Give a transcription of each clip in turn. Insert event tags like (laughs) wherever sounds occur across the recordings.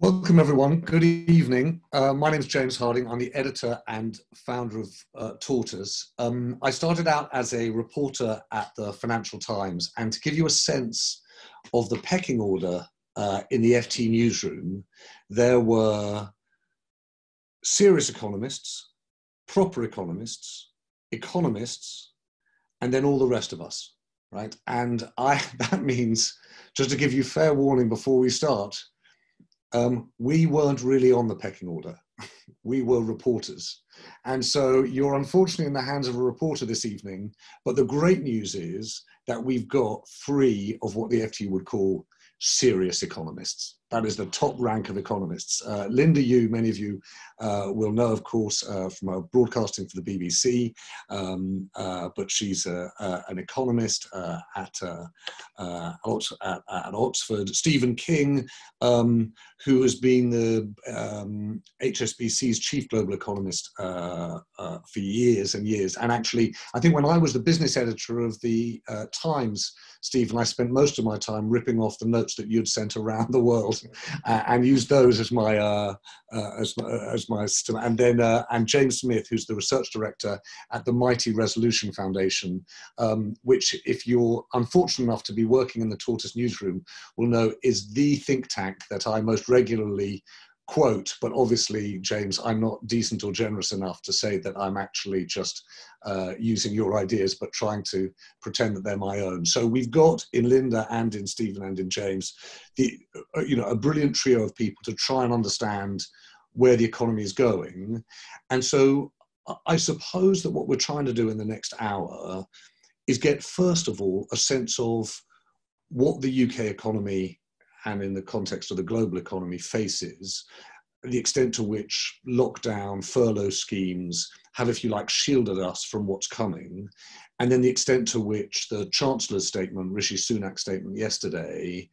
Welcome, everyone. Good evening. Uh, my name is James Harding. I'm the editor and founder of uh, Tortoise. Um, I started out as a reporter at the Financial Times, and to give you a sense of the pecking order uh, in the FT newsroom, there were serious economists, proper economists, economists, and then all the rest of us, right? And I (laughs) that means just to give you fair warning before we start um, we weren't really on the pecking order. (laughs) we were reporters. And so you're unfortunately in the hands of a reporter this evening. But the great news is that we've got three of what the FT would call serious economists. That is the top rank of economists. Uh, Linda Yueh, many of you uh, will know, of course, uh, from broadcasting for the BBC, um, uh, but she's an economist uh, at, uh, at, at, Oxford. Stephen King, um, who has been the um, HSBC's chief global economist for years and years. And actually, I think when I was the business editor of the Times, Stephen, I spent most of my time ripping off the notes that you'd sent around the world uh, and use those as my uh, uh, as, as my system. And then uh, and James Smith, who's the research director at the Mighty Resolution Foundation, um, which if you're unfortunate enough to be working in the Tortoise newsroom, will know is the think tank that I most regularly quote, but obviously, James, I'm not decent or generous enough to say that I'm actually just uh, using your ideas, but trying to pretend that they're my own. So we've got in Linda and in Stephen and in James, the uh, you know a brilliant trio of people to try and understand where the economy is going, and so I suppose that what we're trying to do in the next hour is get first of all a sense of what the UK economy and in the context of the global economy faces, the extent to which lockdown, furlough schemes have, if you like, shielded us from what's coming, and then the extent to which the Chancellor's statement, Rishi Sunak's statement yesterday,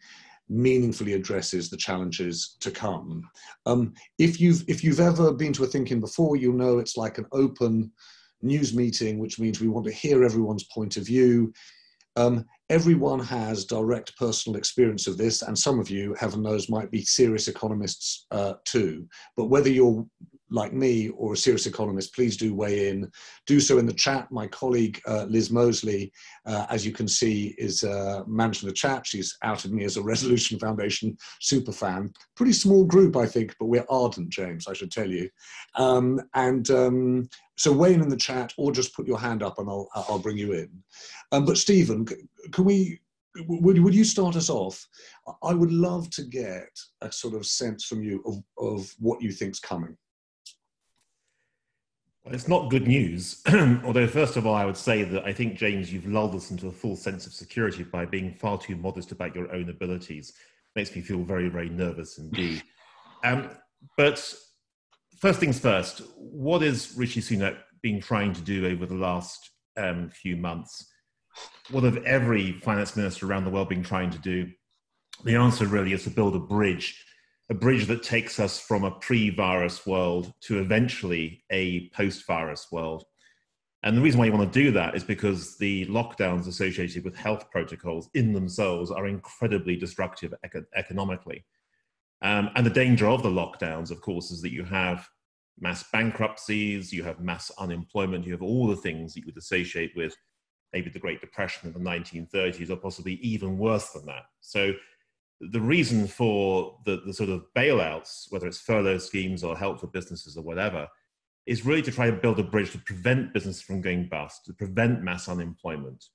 meaningfully addresses the challenges to come. Um, if you've if you've ever been to a ThinkIn before, you'll know it's like an open news meeting, which means we want to hear everyone's point of view. Um, everyone has direct personal experience of this, and some of you, heaven knows, might be serious economists uh, too. But whether you're like me or a serious economist, please do weigh in. Do so in the chat. My colleague uh, Liz Mosley, uh, as you can see, is uh, managing the chat. She's outed me as a (laughs) Resolution Foundation super fan. Pretty small group, I think, but we're ardent, James, I should tell you. Um, and um, so weigh in in the chat or just put your hand up and I'll, I'll bring you in. Um, but Stephen, can we would, would you start us off? I would love to get a sort of sense from you of, of what you think's coming. Well, it's not good news. (clears throat) Although, first of all, I would say that I think, James, you've lulled us into a full sense of security by being far too modest about your own abilities. Makes me feel very, very nervous indeed. (laughs) Um, but first things first, what is Rishi Sunak been trying to do over the last um, few months? What have every finance minister around the world been trying to do? The answer really is to build a bridge a bridge that takes us from a pre virus world to eventually a post virus world. And the reason why you want to do that is because the lockdowns associated with health protocols in themselves are incredibly destructive eco- economically. Um, and the danger of the lockdowns, of course, is that you have mass bankruptcies, you have mass unemployment, you have all the things that you would associate with maybe the Great Depression of the 1930s, or possibly even worse than that. So the reason for the, the sort of bailouts, whether it's furlough schemes or help for businesses or whatever, is really to try to build a bridge to prevent business from going bust, to prevent mass unemployment,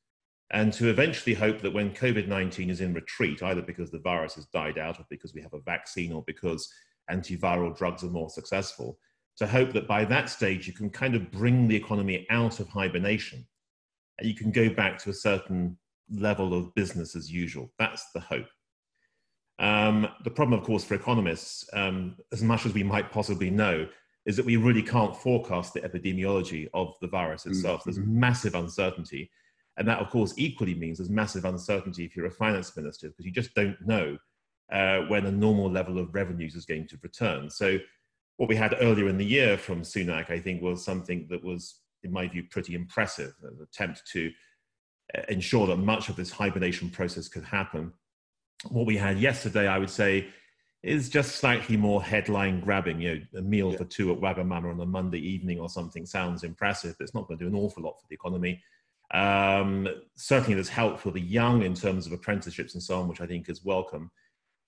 and to eventually hope that when COVID 19 is in retreat, either because the virus has died out or because we have a vaccine or because antiviral drugs are more successful, to hope that by that stage you can kind of bring the economy out of hibernation and you can go back to a certain level of business as usual. That's the hope. Um, the problem, of course, for economists, um, as much as we might possibly know, is that we really can't forecast the epidemiology of the virus mm, itself. Mm-hmm. There's massive uncertainty. And that, of course, equally means there's massive uncertainty if you're a finance minister, because you just don't know uh, when a normal level of revenues is going to return. So, what we had earlier in the year from Sunak, I think, was something that was, in my view, pretty impressive an attempt to uh, ensure that much of this hibernation process could happen what we had yesterday, I would say, is just slightly more headline grabbing. You know, a meal yeah. for two at Wagamama on a Monday evening or something sounds impressive, but it's not going to do an awful lot for the economy. Um, certainly, there's help for the young in terms of apprenticeships and so on, which I think is welcome.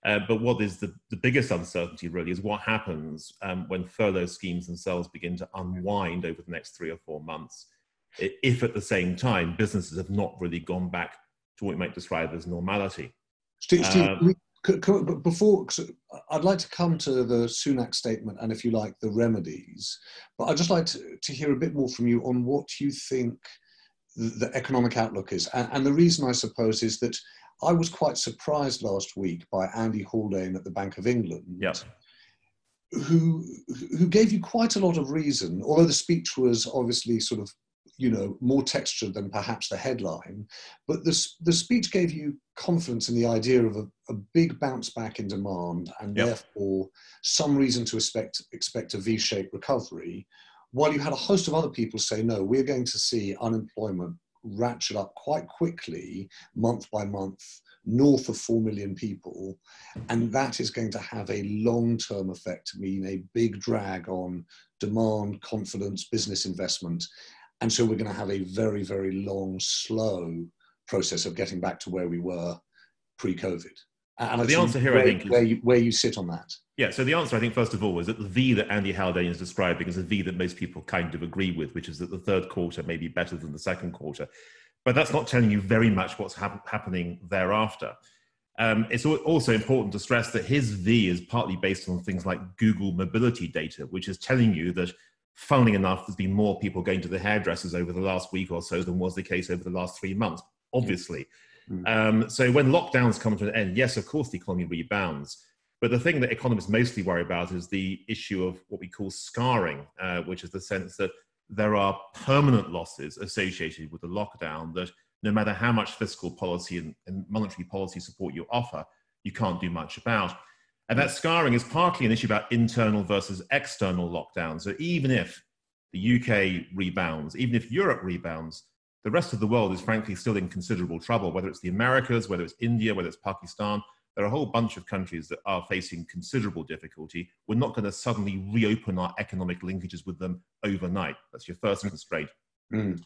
Uh, but what is the, the biggest uncertainty really is what happens um, when furlough schemes themselves begin to unwind over the next three or four months. If at the same time businesses have not really gone back to what we might describe as normality. Steve, Steve um, but before, I'd like to come to the Sunak statement and, if you like, the remedies. But I'd just like to, to hear a bit more from you on what you think the economic outlook is. And, and, the reason, I suppose, is that I was quite surprised last week by Andy Haldane at the Bank of England. Yep. Who, who gave you quite a lot of reason, although the speech was obviously sort of you know more texture than perhaps the headline but the, the speech gave you confidence in the idea of a, a big bounce back in demand and yep. therefore some reason to expect expect a v-shaped recovery while you had a host of other people say no we're going to see unemployment ratchet up quite quickly month by month north of 4 million people and that is going to have a long-term effect mean a big drag on demand confidence business investment and so we're going to have a very, very long, slow process of getting back to where we were pre-COVID. And the answer here, where, I think, is, where you, where you sit on that. Yeah. So the answer, I think, first of all, is that the V that Andy Haldane is describing is a V that most people kind of agree with, which is that the third quarter may be better than the second quarter. But that's not telling you very much what's hap- happening thereafter. Um, it's also important to stress that his V is partly based on things like Google mobility data, which is telling you that funnily enough, there's been more people going to the hairdressers over the last week or so than was the case over the last three months, obviously. Mm. Um, so when lockdowns come to an end, yes, of course, the economy rebounds. But the thing that economists mostly worry about is the issue of what we call scarring, uh, which is the sense that there are permanent losses associated with the lockdown that no matter how much fiscal policy and, and monetary policy support you offer, you can't do much about. And that scarring is partly an issue about internal versus external lockdown. So even if the UK rebounds, even if Europe rebounds, the rest of the world is frankly still in considerable trouble, whether it's the Americas, whether it's India, whether it's Pakistan. There are a whole bunch of countries that are facing considerable difficulty. We're not going to suddenly reopen our economic linkages with them overnight. That's your first constraint. Mm.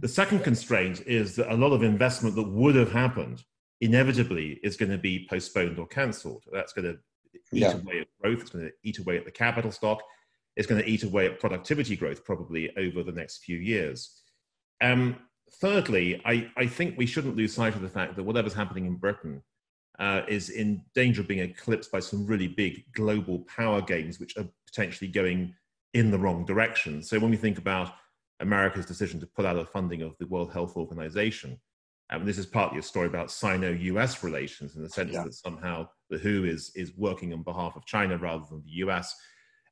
The second constraint is that a lot of investment that would have happened inevitably is going to be postponed or cancelled. That's going to eat yeah. away at growth. It's going to eat away at the capital stock. It's going to eat away at productivity growth probably over the next few years. Um, thirdly, I, I think we shouldn't lose sight of the fact that whatever's happening in Britain uh, is in danger of being eclipsed by some really big global power games, which are potentially going in the wrong direction. So when we think about America's decision to pull out of funding of the World Health Organization, and this is partly a story about Sino-US relations in the sense yeah. that somehow the WHO is is working on behalf of China rather than the US.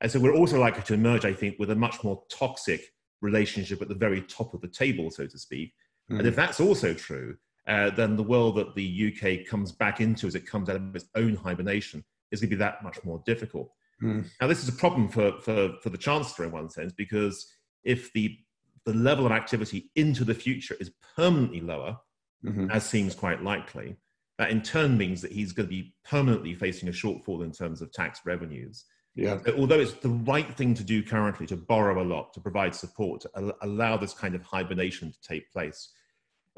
And so we're also likely to emerge, I think, with a much more toxic relationship at the very top of the table, so to speak. Mm. And if that's also true, uh, then the world that the UK comes back into as it comes out of its own hibernation is going to be that much more difficult. Mm. Now, this is a problem for, for, for the Chancellor in one sense, because if the, the level of activity into the future is permanently lower, mm-hmm. as seems quite likely, that in turn means that he's going to be permanently facing a shortfall in terms of tax revenues. Yeah. Although it's the right thing to do currently to borrow a lot, to provide support, to allow this kind of hibernation to take place,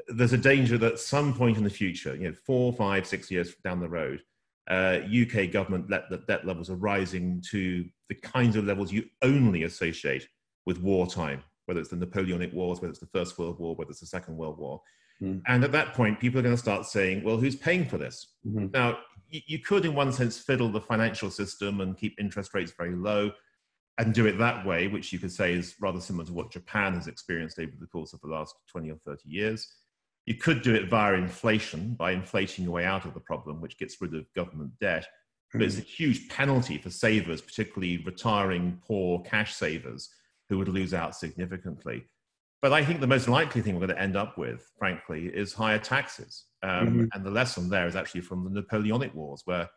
there's a danger that at some point in the future, you know, four, five, six years down the road, uh, UK government let the debt levels are rising to the kinds of levels you only associate with wartime, whether it's the Napoleonic Wars, whether it's the First World War, whether it's the Second World War. Mm. And at that point, people are going to start saying, well, who's paying for this? Mm-hmm. Now, you, you could, in one sense, fiddle the financial system and keep interest rates very low and do it that way, which you could say is rather similar to what Japan has experienced over the course of the last 20 or 30 years. You could do it via inflation by inflating your way out of the problem, which gets rid of government debt. But it's a mm. huge penalty for savers, particularly retiring poor cash savers who would lose out significantly. But I think the most likely thing we're going to end up with, frankly, is higher taxes. Um, mm-hmm. And the lesson there is actually from the Napoleonic Wars, where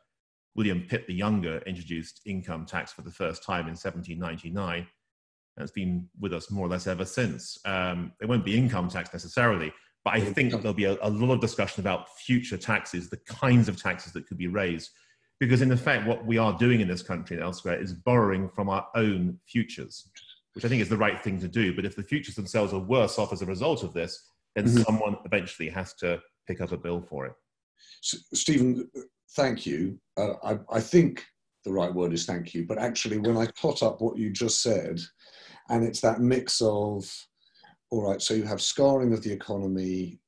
William Pitt the Younger introduced income tax for the first time in 1799. And it's been with us more or less ever since. Um, it won't be income tax necessarily, but I think there'll be a, a lot of discussion about future taxes, the kinds of taxes that could be raised Because in effect, what we are doing in this country and elsewhere is borrowing from our own futures, which I think is the right thing to do. But if the futures themselves are worse off as a result of this, then mm-hmm. someone eventually has to pick up a bill for it. Stephen, thank you. Uh, I, I think the right word is thank you. But actually, when I tot up what you just said, and it's that mix of, all right, so you have scarring of the economy,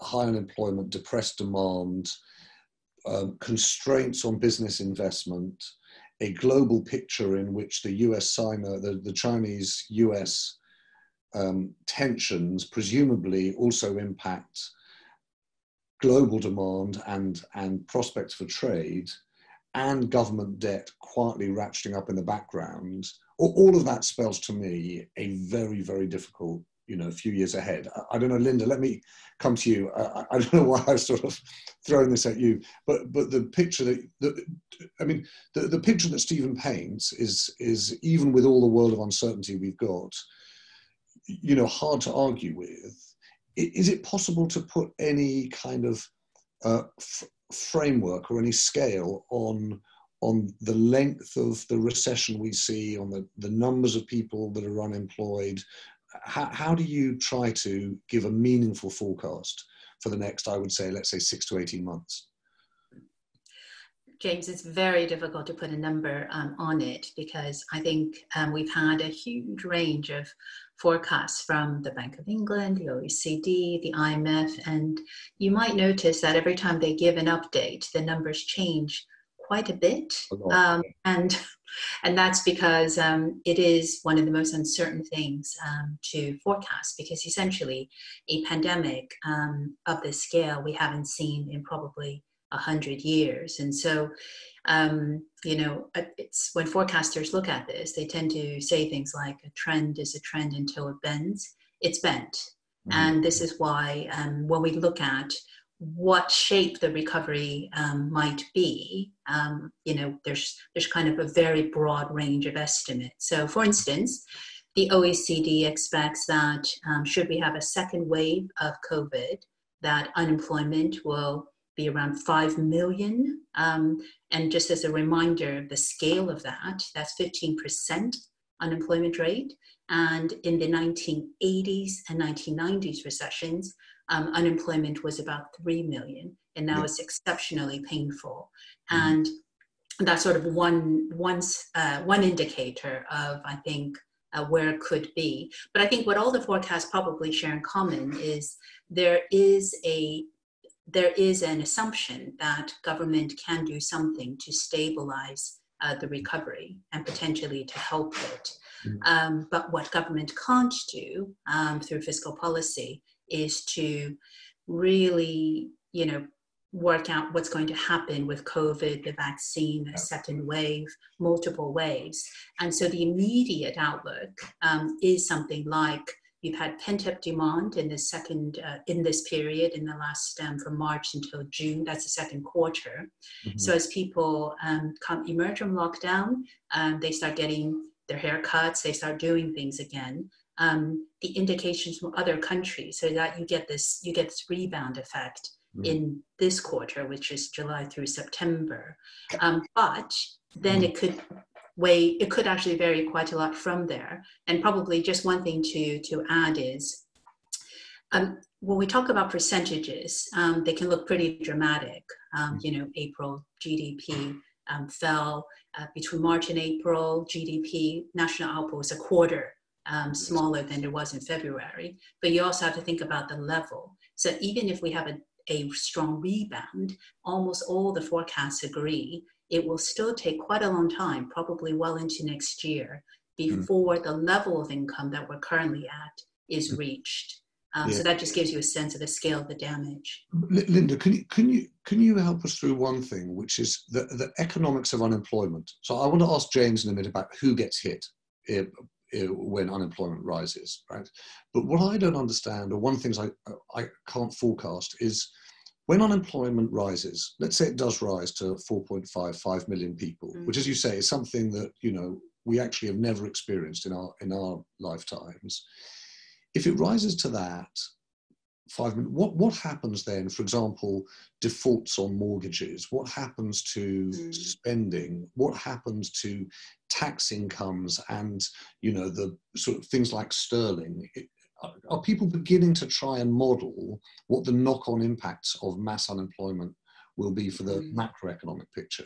high unemployment, depressed demand, um, constraints on business investment, a global picture in which the US Sino, the, the Chinese US um, tensions presumably also impact global demand and, and prospects for trade and government debt quietly ratcheting up in the background, all of that spells to me a very, very difficult, you know, a few years ahead. I, I don't know, Linda, let me come to you. I, I, (laughs) don't know why I was sort of throwing this at you, but but the picture that, that I mean, the, the picture that Stephen paints is is even with all the world of uncertainty we've got, you know, hard to argue with. Is it possible to put any kind of uh, f- framework or any scale on on the length of the recession we see, on the, the numbers of people that are unemployed? How, how do you try to give a meaningful forecast for the next, I would say, let's say six to 18 months? James, it's very difficult to put a number um, on it because I think um, we've had a huge range of forecasts from the Bank of England, the OECD, the IMF, and you might notice that every time they give an update, the numbers change quite a bit. Um, and, and that's because um, it is one of the most uncertain things um, to forecast because essentially a pandemic um, of this scale we haven't seen in probably a hundred years. And so, um, you know, uh, it's when forecasters look at this, they tend to say things like a trend is a trend until it bends. It's bent. Mm-hmm. And this is why um, when we look at what shape the recovery um, might be, um, you know, there's there's kind of a very broad range of estimates. So, for instance, the OECD expects that um, should we have a second wave of COVID, that unemployment will be around 5 million. Um, and just as a reminder of the scale of that, that's 15% unemployment rate. And in the 1980s and 1990s recessions, um, unemployment was about 3 million. And now yeah. it's exceptionally painful. Mm-hmm. And that's sort of one, one, uh, one indicator of, I think, uh, where it could be. But I think what all the forecasts probably share in common is there is a there is an assumption that government can do something to stabilize uh, the recovery and potentially to help it. Mm. Um, but what government can't do um, through fiscal policy is to really, you know, work out what's going to happen with COVID, the vaccine, the second wave, multiple waves. And so the immediate outlook um, is something like you've had pent-up demand in the second uh, in this period in the last um, from March until June. That's the second quarter. Mm-hmm. So as people um, come emerge from lockdown, um, they start getting their haircuts. They start doing things again. Um, the indications from other countries, so that you get this you get this rebound effect mm-hmm. in this quarter, which is July through September. Um, but then mm-hmm. it could way it could actually vary quite a lot from there and probably just one thing to to add is um, when we talk about percentages um, they can look pretty dramatic um, you know april gdp um, fell uh, between march and april gdp national output was a quarter um, smaller than it was in february but you also have to think about the level so even if we have a, a strong rebound almost all the forecasts agree it will still take quite a long time, probably well into next year, hmm. before mm. the level of income that we're currently at is mm. reached. Um, yeah. So that just gives you a sense of the scale of the damage. Linda, can you can you can you help us through one thing, which is the, the economics of unemployment? So I want to ask James in a minute about who gets hit if, when unemployment rises, right? But what I don't understand, or one of the things I I can't forecast, is when unemployment rises, let's say it does rise to 4.55 million people, mm. which, as you say, is something that you know we actually have never experienced in our in our lifetimes. If it rises to that, five minutes. What what happens then? For example, defaults on mortgages. What happens to mm. spending? What happens to tax incomes? And you know the sort of things like sterling. Are people beginning to try and model what the knock-on impacts of mass unemployment will be for the mm. macroeconomic picture?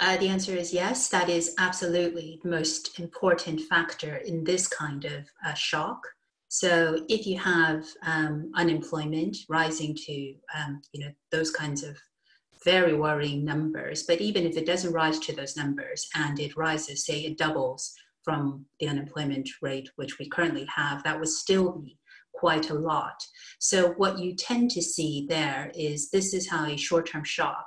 Uh, the answer is yes. That is absolutely the most important factor in this kind of uh, shock. So if you have um, unemployment rising to um, you know those kinds of very worrying numbers, but even if it doesn't rise to those numbers and it rises, say it doubles from the unemployment rate which we currently have, that would still be quite a lot. So what you tend to see there is this is how a short-term shock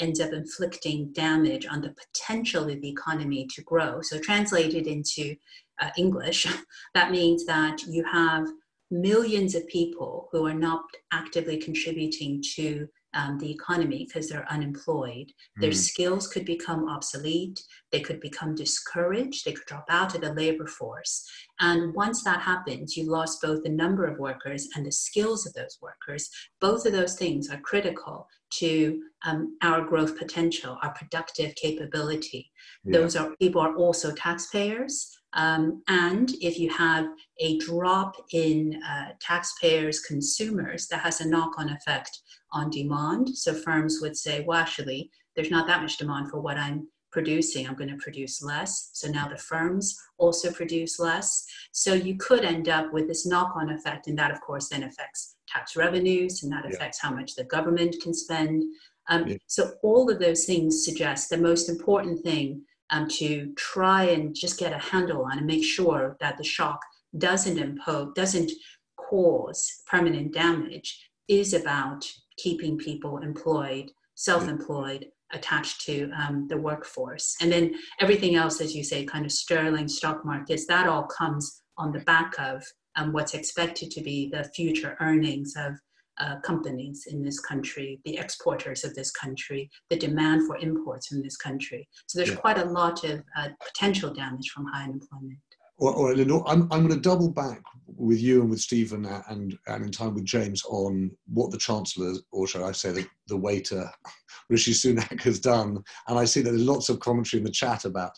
ends up inflicting damage on the potential of the economy to grow. So translated into uh, English, (laughs) that means that you have millions of people who are not actively contributing to um, the economy because they're unemployed. Mm. Their skills could become obsolete. They could become discouraged. They could drop out of the labor force. And once that happens, you lost both the number of workers and the skills of those workers. Both of those things are critical to um, our growth potential, our productive capability. Yeah. Those are people are also taxpayers. Um, and if you have a drop in uh, taxpayers' consumers, that has a knock on effect on demand. So firms would say, well, actually, there's not that much demand for what I'm producing. I'm going to produce less. So now the firms also produce less. So you could end up with this knock on effect. And that, of course, then affects tax revenues and that affects yeah. how much the government can spend. Um, yeah. So all of those things suggest the most important thing um, to try and just get a handle on and make sure that the shock doesn't impose, doesn't cause permanent damage is about keeping people employed, self-employed, attached to um, the workforce. And then everything else, as you say, kind of sterling stock markets, that all comes on the back of um, what's expected to be the future earnings of uh, companies in this country, the exporters of this country, the demand for imports in this country. So there's yeah. quite a lot of uh, potential damage from high unemployment. Or, I'm, I'm going to double back with you and with Stephen and, and in time with James on what the Chancellor, or shall I say the, the waiter, (laughs) Rishi Sunak has done. And I see that there's lots of commentary in the chat about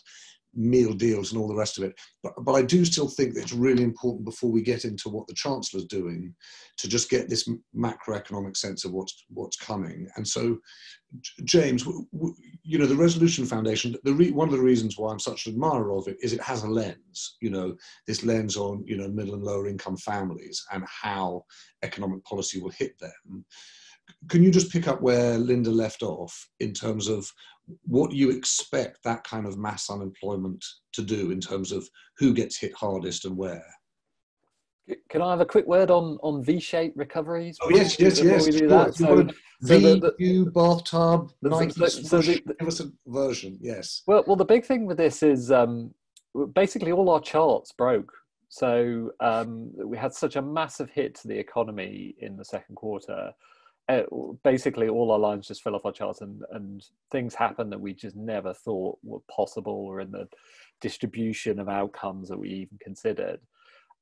meal deals and all the rest of it. But, but I do still think that it's really important before we get into what the Chancellor's doing to just get this macroeconomic sense of what's, what's coming. And so, James, you know, the Resolution Foundation, the re, one of the reasons why I'm such an admirer of it is it has a lens, you know, this lens on, you know, middle and lower income families and how economic policy will hit them. Can you just pick up where Linda left off in terms of what you expect that kind of mass unemployment to do in terms of who gets hit hardest and where? Can I have a quick word on on V-shaped recoveries? Oh yes, yes, yes. We do that. So, so v, the, the, bathtub, Nike, so, so the, give us a version. Yes. Well, well, the big thing with this is um, basically all our charts broke. So um, we had such a massive hit to the economy in the second quarter basically all our lines just fell off our charts and, and things happened that we just never thought were possible or in the distribution of outcomes that we even considered.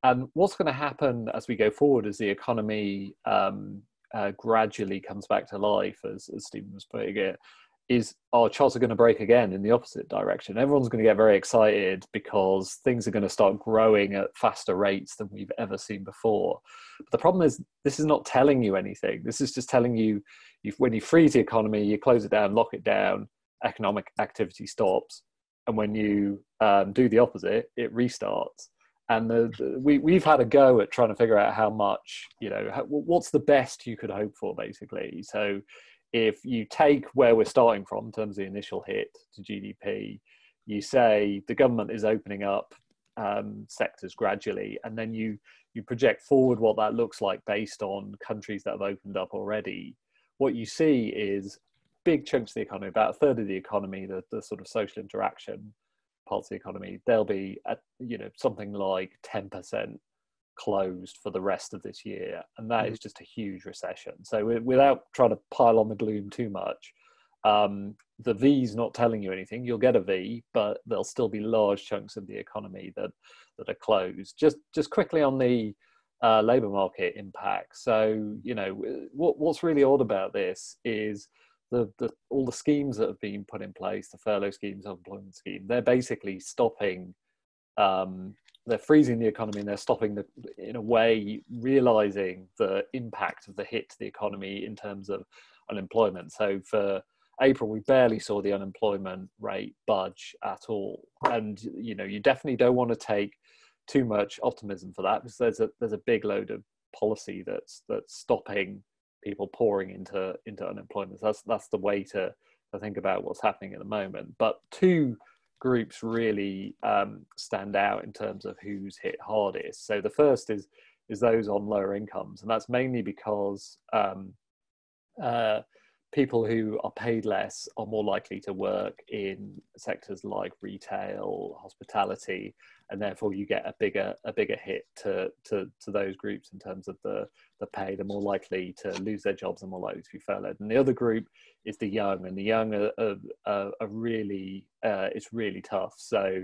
And what's going to happen as we go forward as the economy um, uh, gradually comes back to life, as, as Stephen was putting it, is our charts are going to break again in the opposite direction. Everyone's going to get very excited because things are going to start growing at faster rates than we've ever seen before. But the problem is, this is not telling you anything. This is just telling you, when you freeze the economy, you close it down, lock it down, economic activity stops. And when you um, do the opposite, it restarts. And the, the, we, we've had a go at trying to figure out how much, you know, how, what's the best you could hope for, basically. So if you take where we're starting from in terms of the initial hit to GDP, you say the government is opening up um, sectors gradually, and then you you project forward what that looks like based on countries that have opened up already. What you see is big chunks of the economy, about a third of the economy, the, the sort of social interaction parts of the economy, there'll be at, you know something like ten percent closed for the rest of this year, and that mm. is just a huge recession. So, without trying to pile on the gloom too much, um, the V's not telling you anything. You'll get a V, but there'll still be large chunks of the economy that that are closed. Just just quickly on the uh, labour market impact. So, you know, what, what's really odd about this is the, the, all the schemes that have been put in place, the furlough schemes, unemployment scheme, they're basically stopping, um, they're freezing the economy and they're stopping the, in a way, realizing the impact of the hit to the economy in terms of unemployment. So for April, we barely saw the unemployment rate budge at all. And, you know, you definitely don't want to take too much optimism for that because there's a, there's a big load of policy that's, that's stopping people pouring into into unemployment. That's that's the way to to think about what's happening at the moment. But two groups really um, stand out in terms of who's hit hardest. So the first is is those on lower incomes, and that's mainly because um, uh, people who are paid less are more likely to work in sectors like retail, hospitality, and therefore you get a bigger a bigger hit to to, to those groups in terms of the the pay. They're more likely to lose their jobs and more likely to be furloughed. And the other group is the young, and the young are, are, are really uh, it's really tough. So.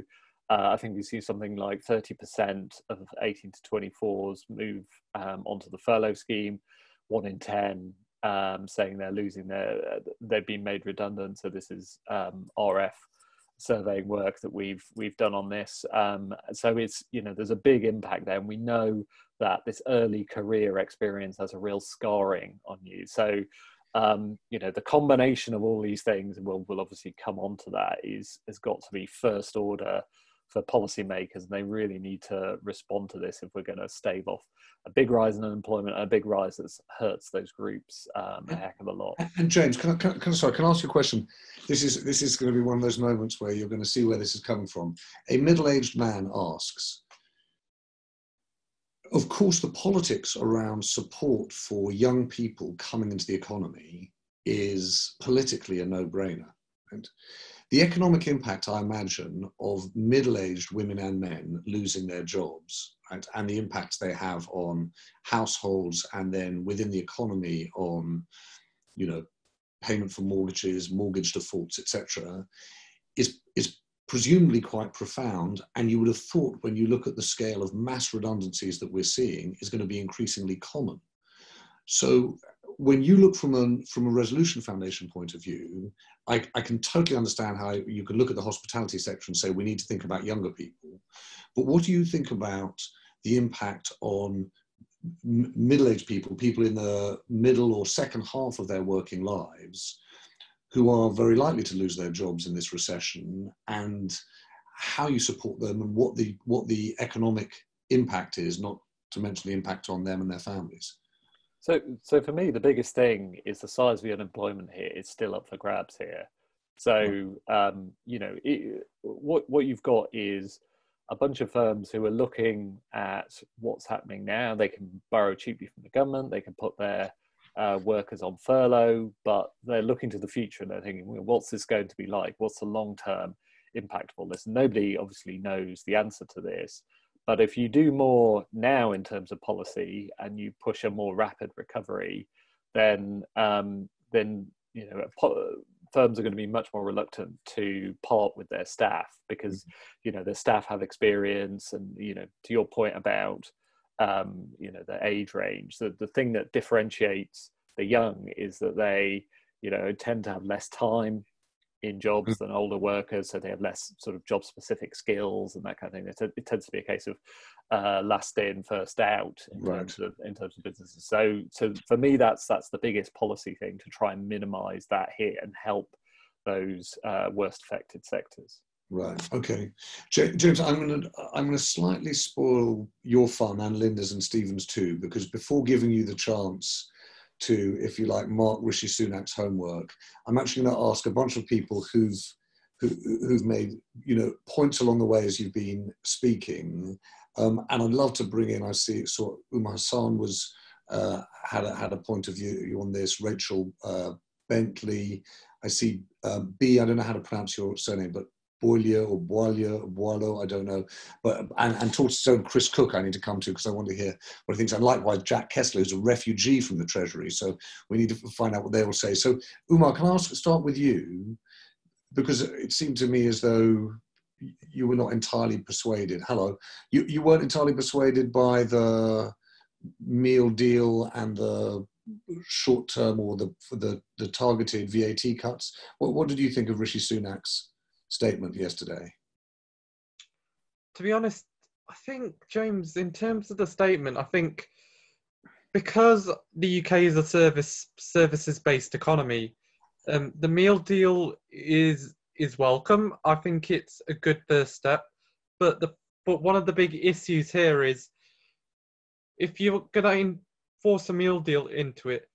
Uh, I think we see something like 30% of 18 to 24s move um, onto the furlough scheme. One in 10 um, saying they're losing their, they've been made redundant. So this is um, RF surveying work that we've we've done on this. Um, so it's you know there's a big impact there, and we know that this early career experience has a real scarring on you. So um, you know the combination of all these things, and we'll we'll obviously come on to that, is has got to be first order for policymakers, and they really need to respond to this if we're going to stave off a big rise in unemployment and a big rise that hurts those groups um, a heck of a lot. And James, can I, can, can, sorry, can I ask you a question? This is this is going to be one of those moments where you're going to see where this is coming from. A middle-aged man asks. Of course, the politics around support for young people coming into the economy is politically a no-brainer. Right? The economic impact, I imagine, of middle aged women and men losing their jobs right, and the impacts they have on households and then within the economy on, you know, payment for mortgages, mortgage defaults, etc., is, is presumably quite profound. And you would have thought, when you look at the scale of mass redundancies that we're seeing, is going to be increasingly common. So, when you look from a from a resolution foundation point of view, I, I, can totally understand how you can look at the hospitality sector and say we need to think about younger people. But what do you think about the impact on middle-aged people, people in the middle or second half of their working lives, who are very likely to lose their jobs in this recession, and how you support them and what the what the economic impact is, not to mention the impact on them and their families. So, so for me, the biggest thing is the size of the unemployment here is still up for grabs here. So, um, you know, it, what what you've got is a bunch of firms who are looking at what's happening now. They can borrow cheaply from the government. They can put their uh, workers on furlough, but they're looking to the future and they're thinking, well, what's this going to be like? What's the long term impact of all this? nobody obviously knows the answer to this. But if you do more now in terms of policy and you push a more rapid recovery, then um, then you know firms are going to be much more reluctant to part with their staff because mm-hmm. you know their staff have experience and you know to your point about um, you know the age range the, the thing that differentiates the young is that they you know tend to have less time in jobs mm. than older workers, so they have less sort of job specific skills and that kind of thing. It, it tends to be a case of uh, last in, first out in right. terms of in terms of businesses. So, so for me, that's that's the biggest policy thing to try and minimise that hit and help those uh, worst affected sectors. Right. Okay, James. I'm going to I'm going to slightly spoil your fun and Linda's and Stephen's too, because before giving you the chance to, if you like, mark Rishi Sunak's homework. I'm actually going to ask a bunch of people who've who, who've made you know points along the way as you've been speaking, um, and I'd love to bring in. I see. So Umar Hassan was uh, had a, had a point of view on this. Rachel uh, Bentley. I see uh, B. I don't know how to pronounce your surname, but Boilia or Boilia or Boilo, I don't know. But and, and so Chris Cook I need to come to because I want to hear what he thinks. And likewise, Jack Kessler who's a refugee from the Treasury, so we need to find out what they will say. So Umar, can I ask, start with you? Because it seemed to me as though you were not entirely persuaded. Hello, you, you weren't entirely persuaded by the meal deal and the short term or the the, the targeted VAT cuts. What, what did you think of Rishi Sunak's statement yesterday? To be honest, I think James, in terms of the statement, I think because the UK is a service services based economy, um, the meal deal is is welcome. I think it's a good first step, but the but one of the big issues here is if you're going to force a meal deal into it,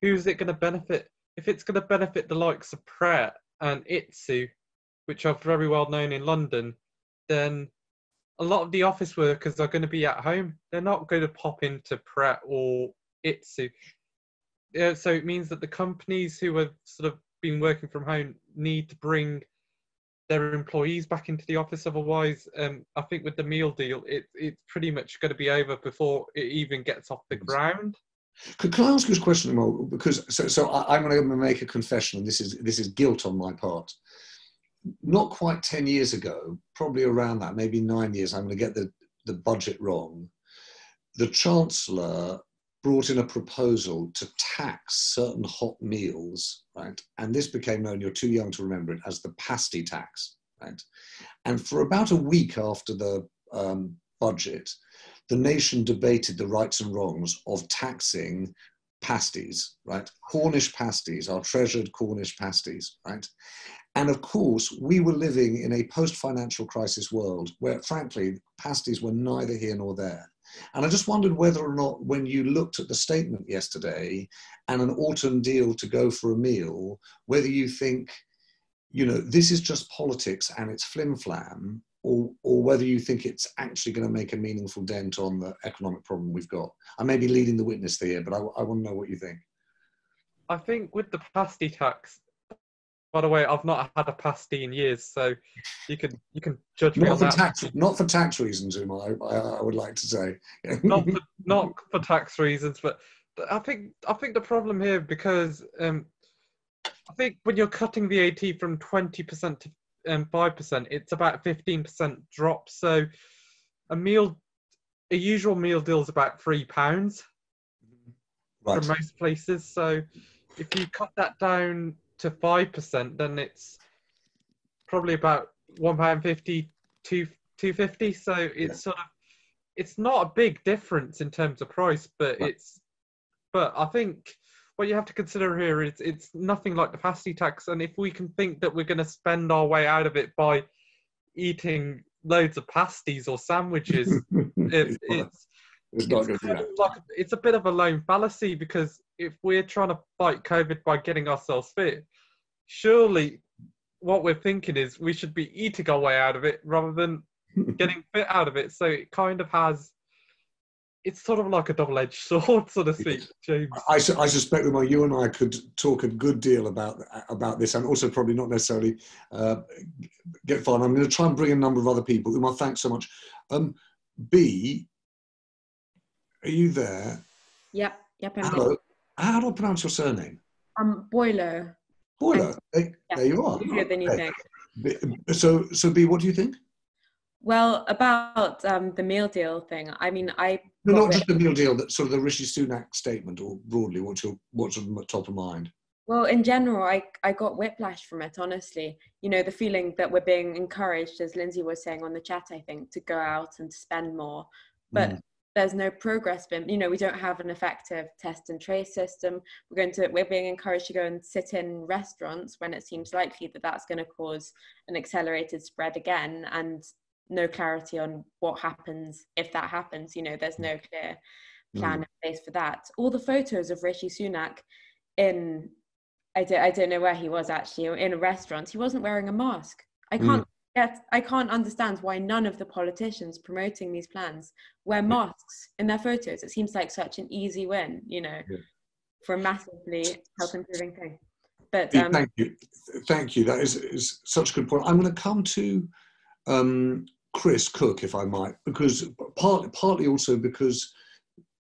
who's it going to benefit? If it's going to benefit the likes of Pret and Itsu, which are very well known in London, then a lot of the office workers are going to be at home. They're not going to pop into Pret or Itsu. Yeah, so it means that the companies who have sort of been working from home need to bring their employees back into the office. Otherwise, um, I think with the meal deal, it, it's pretty much going to be over before it even gets off the ground. Could, can I ask you a question, Mo? Because so, so I, am going to make a confession, and this is this is guilt on my part. Not quite ten years ago, probably around that, maybe nine years. I'm going to get the the budget wrong. The chancellor brought in a proposal to tax certain hot meals, right? And this became known, you're too young to remember it, as the pasty tax, right? And for about a week after the um, budget, the nation debated the rights and wrongs of taxing pasties, right? Cornish pasties, our treasured Cornish pasties, right? And of course, we were living in a post financial crisis world where, frankly, pasties were neither here nor there. And I just wondered whether or not, when you looked at the statement yesterday and an autumn deal to go for a meal, whether you think, you know, this is just politics and it's flim flam, or, or whether you think it's actually going to make a meaningful dent on the economic problem we've got. I may be leading the witness here, but I, I want to know what you think. I think with the pasty tax, by the way, I've not had a pasty in years, so you can you can judge me not for that. Tax, not for tax reasons, Umar. I, I, would like to say. not for, (laughs) not for tax reasons, but I think I think the problem here because um, I think when you're cutting VAT from twenty percent to um, five percent, it's about fifteen percent drop. So a meal, a usual meal deal is about three pounds right. for most places. So if you cut that down to five percent, then it's probably about one pound fifty to two fifty. So it's yeah. sort of it's not a big difference in terms of price, but right. it's but I think what you have to consider here is it's nothing like the pasty tax, and if we can think that we're going to spend our way out of it by eating loads of pasties or sandwiches, (laughs) it, it's it's, not it's, kind of like, it's a bit of a lone fallacy because if we're trying to fight COVID by getting ourselves fit, surely what we're thinking is we should be eating our way out of it rather than (laughs) getting fit out of it. So it kind of has, it's sort of like a double-edged (laughs) sword, so to speak, James. I, I suspect that you and I could talk a good deal about about this, and also probably not necessarily uh, get far. I'm going to try and bring a number of other people. Umar, thanks so much. Um, B, are you there? Yep. Yep. I'm Hello. Here. How do I pronounce your surname? Um, Boiler. Boiler. There, yeah. there you are. Easier than you okay. think. So, so B, what do you think? Well, about um, the meal deal thing. I mean, I no, not just the meal deal. That sort of the Rishi Sunak statement, or broadly, what's your what's on the top of mind? Well, in general, I, I got whiplash from it, honestly. You know, the feeling that we're being encouraged, as Lindsay was saying on the chat, I think, to go out and to spend more. But mm there's no progress been you know we don't have an effective test and trace system we're going to we're being encouraged to go and sit in restaurants when it seems likely that that's going to cause an accelerated spread again and no clarity on what happens if that happens you know there's no clear plan mm. in place for that all the photos of rishi sunak in I don't, I don't know where he was actually in a restaurant he wasn't wearing a mask i can't mm. Yet I can't understand why none of the politicians promoting these plans wear masks in their photos. It seems like such an easy win, you know, yeah. for a massively health improving thing. But um, thank you, thank you. That is, is such a good point. I'm going to come to um, Chris Cook, if I might, because partly, partly also because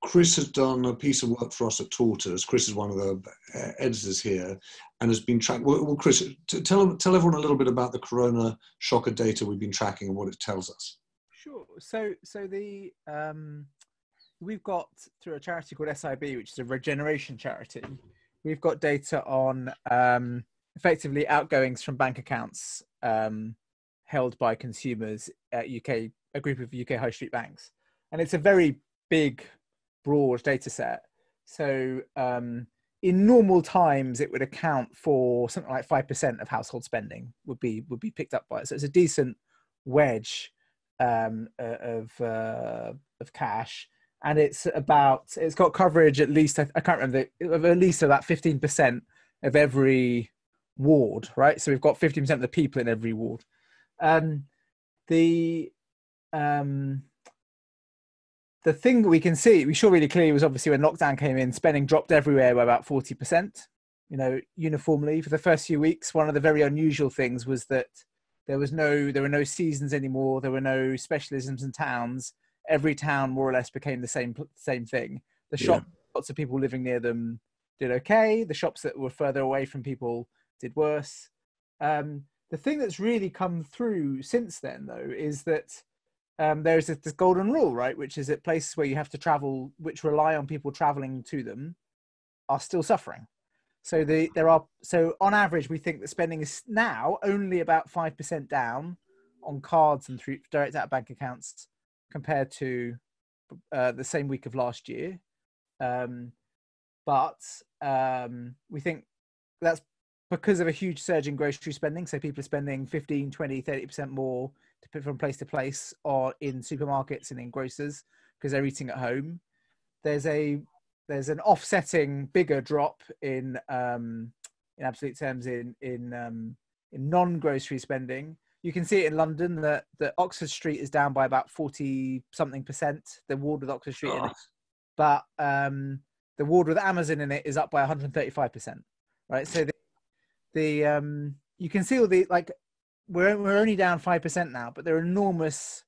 Chris has done a piece of work for us at Tortoise. Chris is one of the uh, editors here and has been tracking. Well, well, Chris, tell, tell everyone a little bit about the corona shocker data we've been tracking and what it tells us. Sure. So, so the um, we've got through a charity called SIB, which is a regeneration charity. We've got data on um, effectively outgoings from bank accounts um, held by consumers at UK, a group of UK high street banks, and it's a very big, broad data set. So um, in normal times, it would account for something like five percent of household spending would be would be picked up by it. So it's a decent wedge um, of uh, of cash, and it's about it's got coverage at least I, can't remember of at least about fifteen percent of every ward, right? So we've got fifteen percent of the people in every ward. Um, the um, the thing we can see, we saw really clearly was obviously when lockdown came in, spending dropped everywhere by about forty percent. You know, uniformly for the first few weeks. One of the very unusual things was that there was no, there were no seasons anymore. There were no specialisms in towns. Every town more or less became the same same thing. The Yeah. shop, lots of people living near them did okay. The shops that were further away from people did worse. Um, the thing that's really come through since then, though, is that um, there's this, this golden rule, right? Which is that places where you have to travel, which rely on people traveling to them, are still suffering. So the, there are so on average, we think that spending is now only about five percent down on cards and through direct out of bank accounts compared to uh, the same week of last year. Um, but um, we think that's because of a huge surge in grocery spending. So people are spending 15, 20, 30% more to put from place to place or in supermarkets and in grocers because they're eating at home. There's a there's an offsetting bigger drop in um, in absolute terms in in um, in non grocery spending. You can see it in London that that Oxford Street is down by about forty something percent. The ward with Oxford Street in it, but um, the ward with Amazon in it is up by one hundred thirty five percent. Right, so the, the um, you can see all the like we're we're only down five percent now, but there are enormous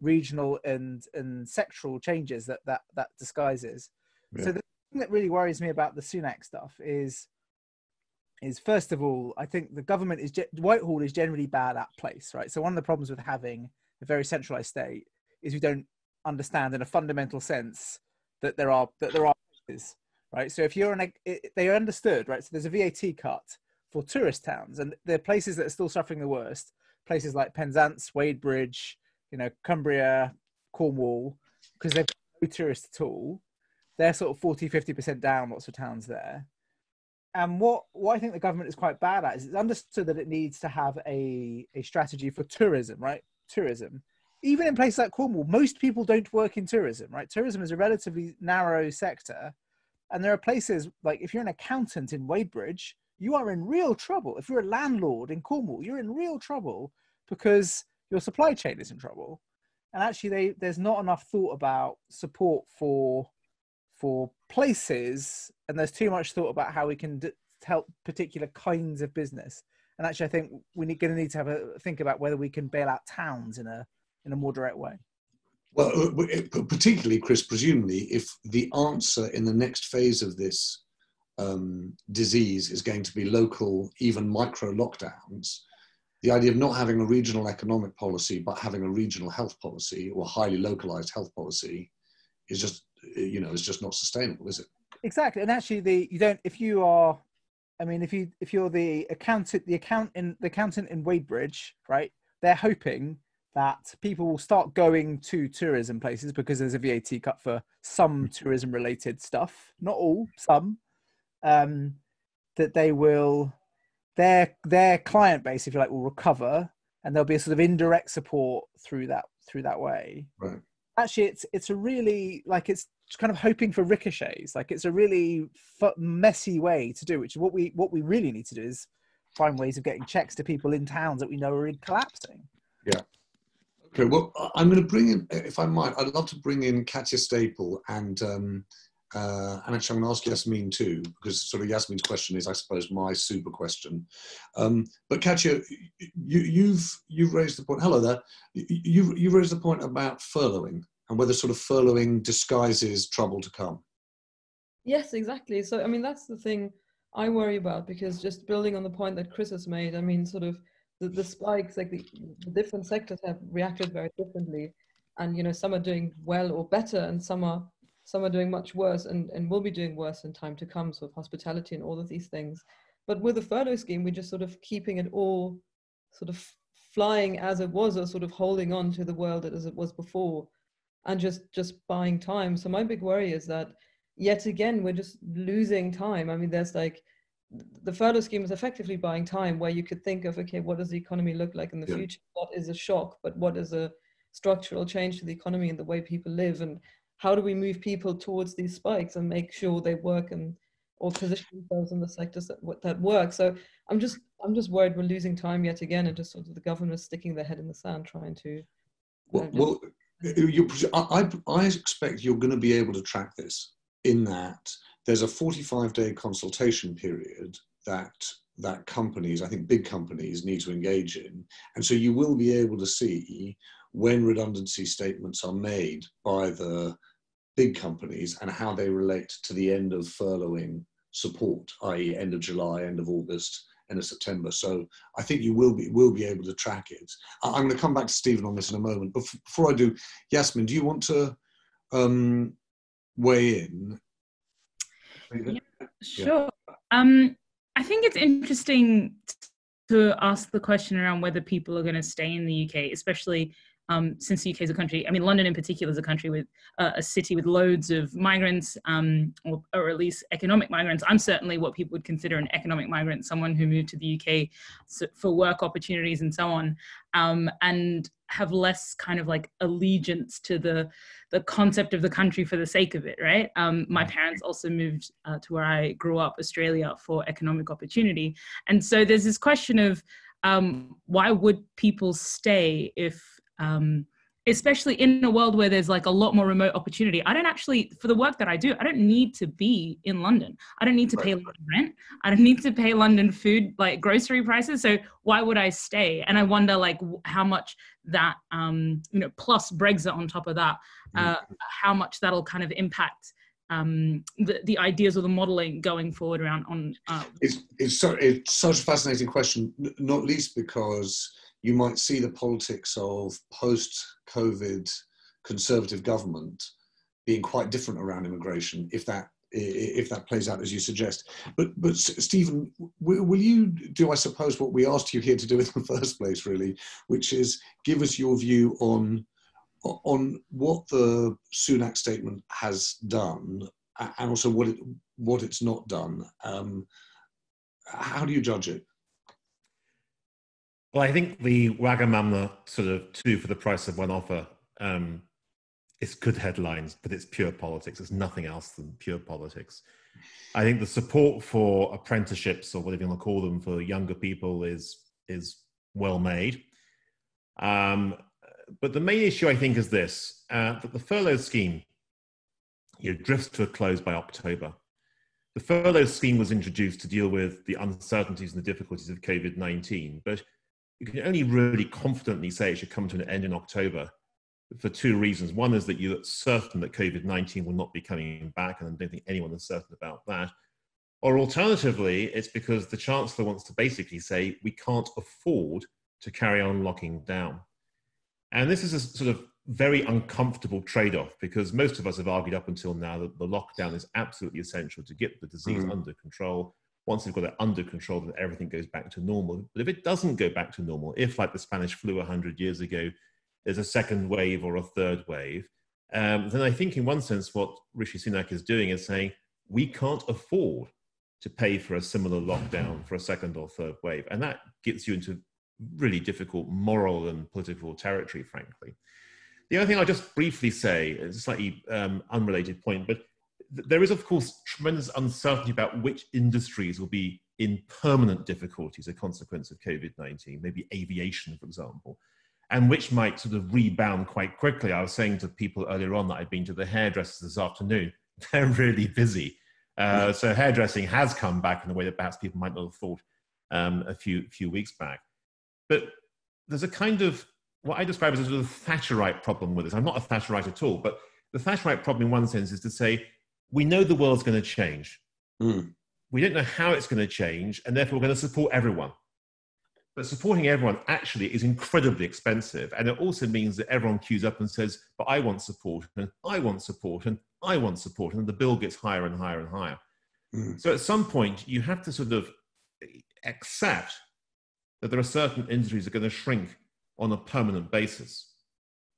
regional and and sectoral changes that that that disguises. Yeah. So the thing that really worries me about the Sunak stuff is is first of all, I think the government is Whitehall is generally bad at place, right? So one of the problems with having a very centralized state is we don't understand in a fundamental sense that there are that there are places, right? So if you're an it, they are understood, right? So there's a VAT cut for tourist towns, and the places that are still suffering the worst, places like Penzance, Wadebridge, you know, Cumbria, Cornwall, because they've no tourists at all. They're sort of 40, 50% down, lots of towns there. And what, what I think the government is quite bad at is it's understood that it needs to have a, a strategy for tourism, right? Tourism. Even in places like Cornwall, most people don't work in tourism, right? Tourism is a relatively narrow sector. And there are places like if you're an accountant in Wadebridge, you are in real trouble. If you're a landlord in Cornwall, you're in real trouble because your supply chain is in trouble. And actually, they, there's not enough thought about support for for places, and there's too much thought about how we can d- help particular kinds of business. And actually, I think we're going to need to have a think about whether we can bail out towns in a in a more direct way. Well, uh, particularly, Chris, presumably, if the answer in the next phase of this um, disease is going to be local, even micro lockdowns, the idea of not having a regional economic policy but having a regional health policy or highly localized health policy is just, you know, is just not sustainable, is it? Exactly, and actually, the you don't if you are, I mean, if you if you're the accountant, the account in the accountant in Weybridge, right? They're hoping that people will start going to tourism places because there's a VAT cut for some tourism related stuff, not all, some. Um, that they will their their client base, if you like, will recover, and there'll be a sort of indirect support through that through that way Right. actually it's it's a really like it's kind of hoping for ricochets like it's a really fu- messy way to do which is what we what we really need to do is find ways of getting checks to people in towns that we know are in collapsing Yeah. Okay, well, I'm going to bring in, if I might, I'd love to bring in Katya Staple and um, uh, and actually I'm going to ask Yasmin too, because sort of Yasmin's question is, I suppose, my super question. Um, but Katya, you, you've you've raised the point. Hello there. You you you raised the point about furloughing and whether sort of furloughing disguises trouble to come. Yes, exactly. So, I mean, that's the thing I worry about because just building on the point that Chris has made, I mean, sort of the, the spikes, like the, the different sectors have reacted very differently. And, you know, some are doing well or better and some are some are doing much worse and, and will be doing worse in time to come, so hospitality and all of these things. But with the furlough scheme, we're just sort of keeping it all sort of flying as it was or sort of holding on to the world as it was before and just just buying time. So my big worry is that yet again we're just losing time. I mean there's like the furlough scheme is effectively buying time where you could think of okay what does the economy look like in the yeah. future? What is a shock? But what is a structural change to the economy and the way people live? And how do we move people towards these spikes and make sure they work and or position themselves in the sectors that that work so i'm just i'm just worried we're losing time yet again and just sort of the government is sticking their head in the sand trying to well, well you, I, I expect you're going to be able to track this in that there's a 45 day consultation period that that companies, I think big companies, need to engage in. And so you will be able to see when redundancy statements are made by the big companies and how they relate to the end of furloughing support, i.e., end of July, end of August, end of September. So I think you will be will be able to track it. I'm going to come back to Stephen on this in a moment. But before I do, Yasmin, do you want to um, weigh in? Yeah, sure. Yeah. Um, I think it's interesting to ask the question around whether people are going to stay in the UK, especially um, since the UK is a country, I mean, London in particular is a country with uh, a city with loads of migrants, um, or, or, at least economic migrants. I'm certainly what people would consider an economic migrant, someone who moved to the UK for work opportunities and so on, um, and have less kind of like allegiance to the the concept of the country for the sake of it, right? Um, my mm. parents also moved uh, to where I grew up, Australia, for economic opportunity, and so there's this question of um, why would people stay if um, especially in a world where there's like a lot more remote opportunity. I don't actually, for the work that I do, I don't need to be in London. I don't need to pay London rent. I don't need to pay London food, like grocery prices. So why would I stay? And I wonder like how much that, um, you know, plus Brexit on top of that, uh, mm. how much that'll kind of impact um, the, the ideas or the modeling going forward around on. Uh, it's, it's, so, it's such a fascinating question, not least because you might see the politics of post COVID conservative government being quite different around immigration if that if that plays out as you suggest. But but Stephen, will you do I suppose what we asked you here to do in the (laughs) first place, really, which is give us your view on on what the Sunak statement has done and also what it what it's not done. Um, how do you judge it? Well, I think the Wagamama sort of two for the price of one offer um, is good headlines, but it's pure politics. It's nothing else than pure politics. I think the support for apprenticeships or whatever you want to call them for younger people is is well made. Um, but the main issue, I think, is this: uh, that the furlough scheme you know, drifts to a close by October. The furlough scheme was introduced to deal with the uncertainties and the difficulties of COVID 19, but you can only really confidently say it should come to an end in October for two reasons. One is that you're certain that COVID 19 will not be coming back, and I don't think anyone is certain about that. Or alternatively, it's because the Chancellor wants to basically say we can't afford to carry on locking down. And this is a sort of very uncomfortable trade off because most of us have argued up until now that the lockdown is absolutely essential to get the disease mm. under control once they've got it under control, then everything goes back to normal. But if it doesn't go back to normal, if like the Spanish flu 100 years ago, there's a second wave or a third wave, um, then I think in one sense what Rishi Sunak is doing is saying we can't afford to pay for a similar lockdown for a second or third wave. And that gets you into really difficult moral and political territory, frankly. The other thing I'll just briefly say, is a slightly um, unrelated point, but there is, of course, tremendous uncertainty about which industries will be in permanent difficulties as a consequence of COVID 19, maybe aviation, for example, and which might sort of rebound quite quickly. I was saying to people earlier on that I'd been to the hairdressers this afternoon. (laughs) They're really busy. Uh, so hairdressing has come back in a way that perhaps people might not have thought um, a few, few weeks back. But there's a kind of what I describe as a sort of Thatcherite problem with this. I'm not a Thatcherite at all, but the Thatcherite problem in one sense is to say we know the world's going to change. Mm. We don't know how it's going to change, and therefore we're going to support everyone. But supporting everyone actually is incredibly expensive. And it also means that everyone queues up and says, But I want support, and I want support, and I want support, and the bill gets higher and higher and higher. Mm. So at some point, you have to sort of accept that there are certain industries that are going to shrink on a permanent basis.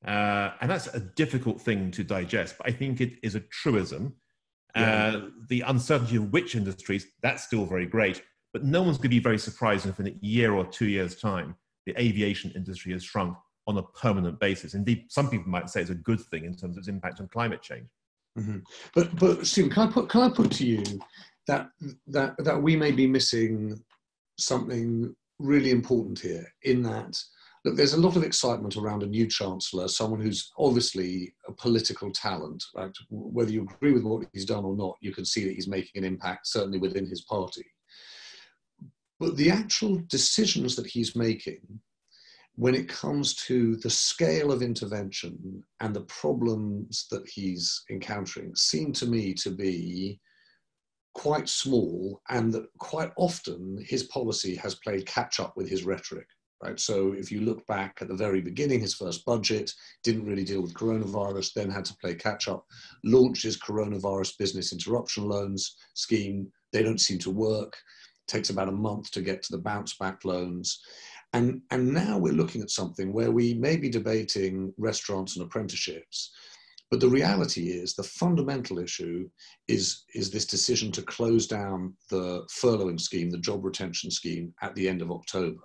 Uh, and that's a difficult thing to digest, but I think it is a truism. Yeah. Uh, the uncertainty of which industries, that's still very great, but no one's going to be very surprised if in a year or two years' time, the aviation industry has shrunk on a permanent basis. Indeed, some people might say it's a good thing in terms of its impact on climate change. Mm-hmm. But, but Stephen, can I put can I put to you that that that we may be missing something really important here in that look, there's a lot of excitement around a new chancellor, someone who's obviously a political talent. Right? Whether you agree with what he's done or not, you can see that he's making an impact, certainly within his party. But the actual decisions that he's making, when it comes to the scale of intervention and the problems that he's encountering, seem to me to be quite small, and that quite often his policy has played catch up with his rhetoric right? So if you look back at the very beginning, his first budget didn't really deal with coronavirus, then had to play catch up, launched his coronavirus business interruption loans scheme. They don't seem to work. It takes about a month to get to the bounce back loans. And, and now we're looking at something where we may be debating restaurants and apprenticeships. But the reality is the fundamental issue is, is this decision to close down the furloughing scheme, the job retention scheme at the end of October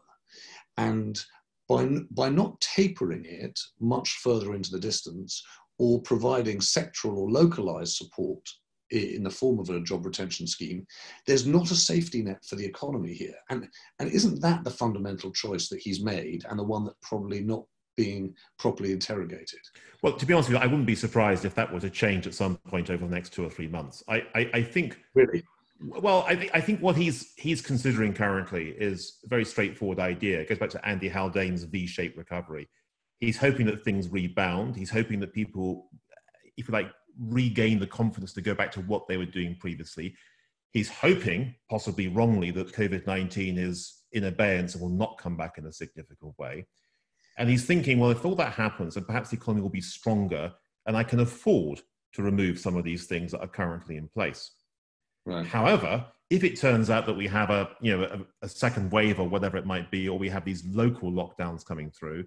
and by, by not tapering it much further into the distance or providing sectoral or localized support in the form of a job retention scheme, there's not a safety net for the economy here. And, and isn't that the fundamental choice that he's made and the one that probably not being properly interrogated? Well, to be honest with you, I wouldn't be surprised if that were to change at some point over the next two or three months. I, I, I think really well, I, th- I think what he's he's considering currently is a very straightforward idea. It goes back to Andy Haldane's V-shaped recovery. He's hoping that things rebound. He's hoping that people, if you like, regain the confidence to go back to what they were doing previously. He's hoping, possibly wrongly, that COVID 19 is in abeyance and will not come back in a significant way. And he's thinking, well, if all that happens, then perhaps the economy will be stronger and I can afford to remove some of these things that are currently in place. Right. However, if it turns out that we have a you know a, a, second wave or whatever it might be, or we have these local lockdowns coming through,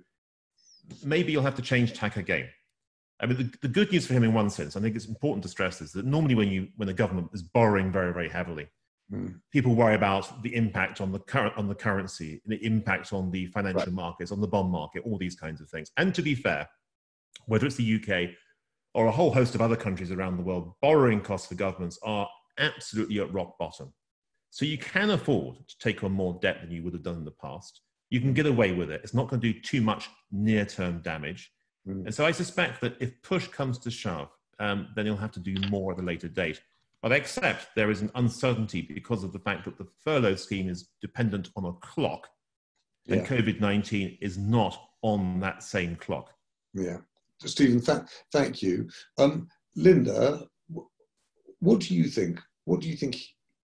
maybe you'll have to change tack again. I mean, the, the good news for him in one sense, I think it's important to stress this, that normally when you when the government is borrowing very very heavily, mm. people worry about the impact on the current on the currency, the impact on the financial right. markets, on the bond market, all these kinds of things. And to be fair, whether it's the UK or a whole host of other countries around the world, borrowing costs for governments are absolutely at rock bottom. So you can afford to take on more debt than you would have done in the past. You can get away with it. It's not going to do too much near term damage. Mm. And so I suspect that if push comes to shove, um, then you'll have to do more at a later date. But I accept there is an uncertainty because of the fact that the furlough scheme is dependent on a clock, and yeah. COVID 19 is not on that same clock. Yeah. Stephen, th- thank you. Um, Linda, what do you think? What do you think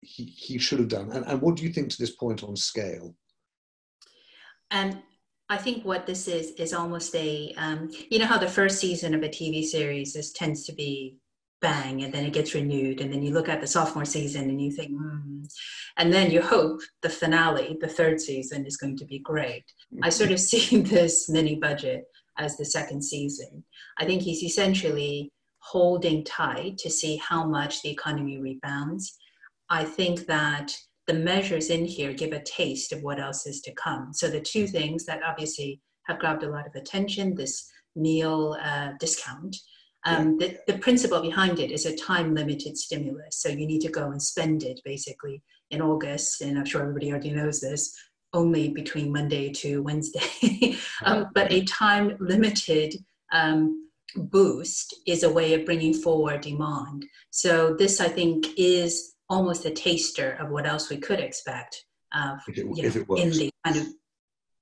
he, he should have done? And, and what do you think to this point on scale? And I think what this is is almost a um, you know how the first season of a TV series is tends to be bang and then it gets renewed and then you look at the sophomore season and you think hmm. and then you hope the finale the third season is going to be great i sort of (laughs) see this mini budget as the second season i think he's essentially holding tight to see how much the economy rebounds. I think that the measures in here give a taste of what else is to come. So the two things that obviously have grabbed a lot of attention, this meal uh, discount, um, the, the principle behind it is a time limited stimulus. So you need to go and spend it basically in August, and I'm sure everybody already knows this, only between Monday to Wednesday, (laughs) um, but a time limited um, boost is a way of bringing forward demand. So this, I think, is almost a taster of what else we could expect. Uh, if, it, if know, it, works. In the kind of,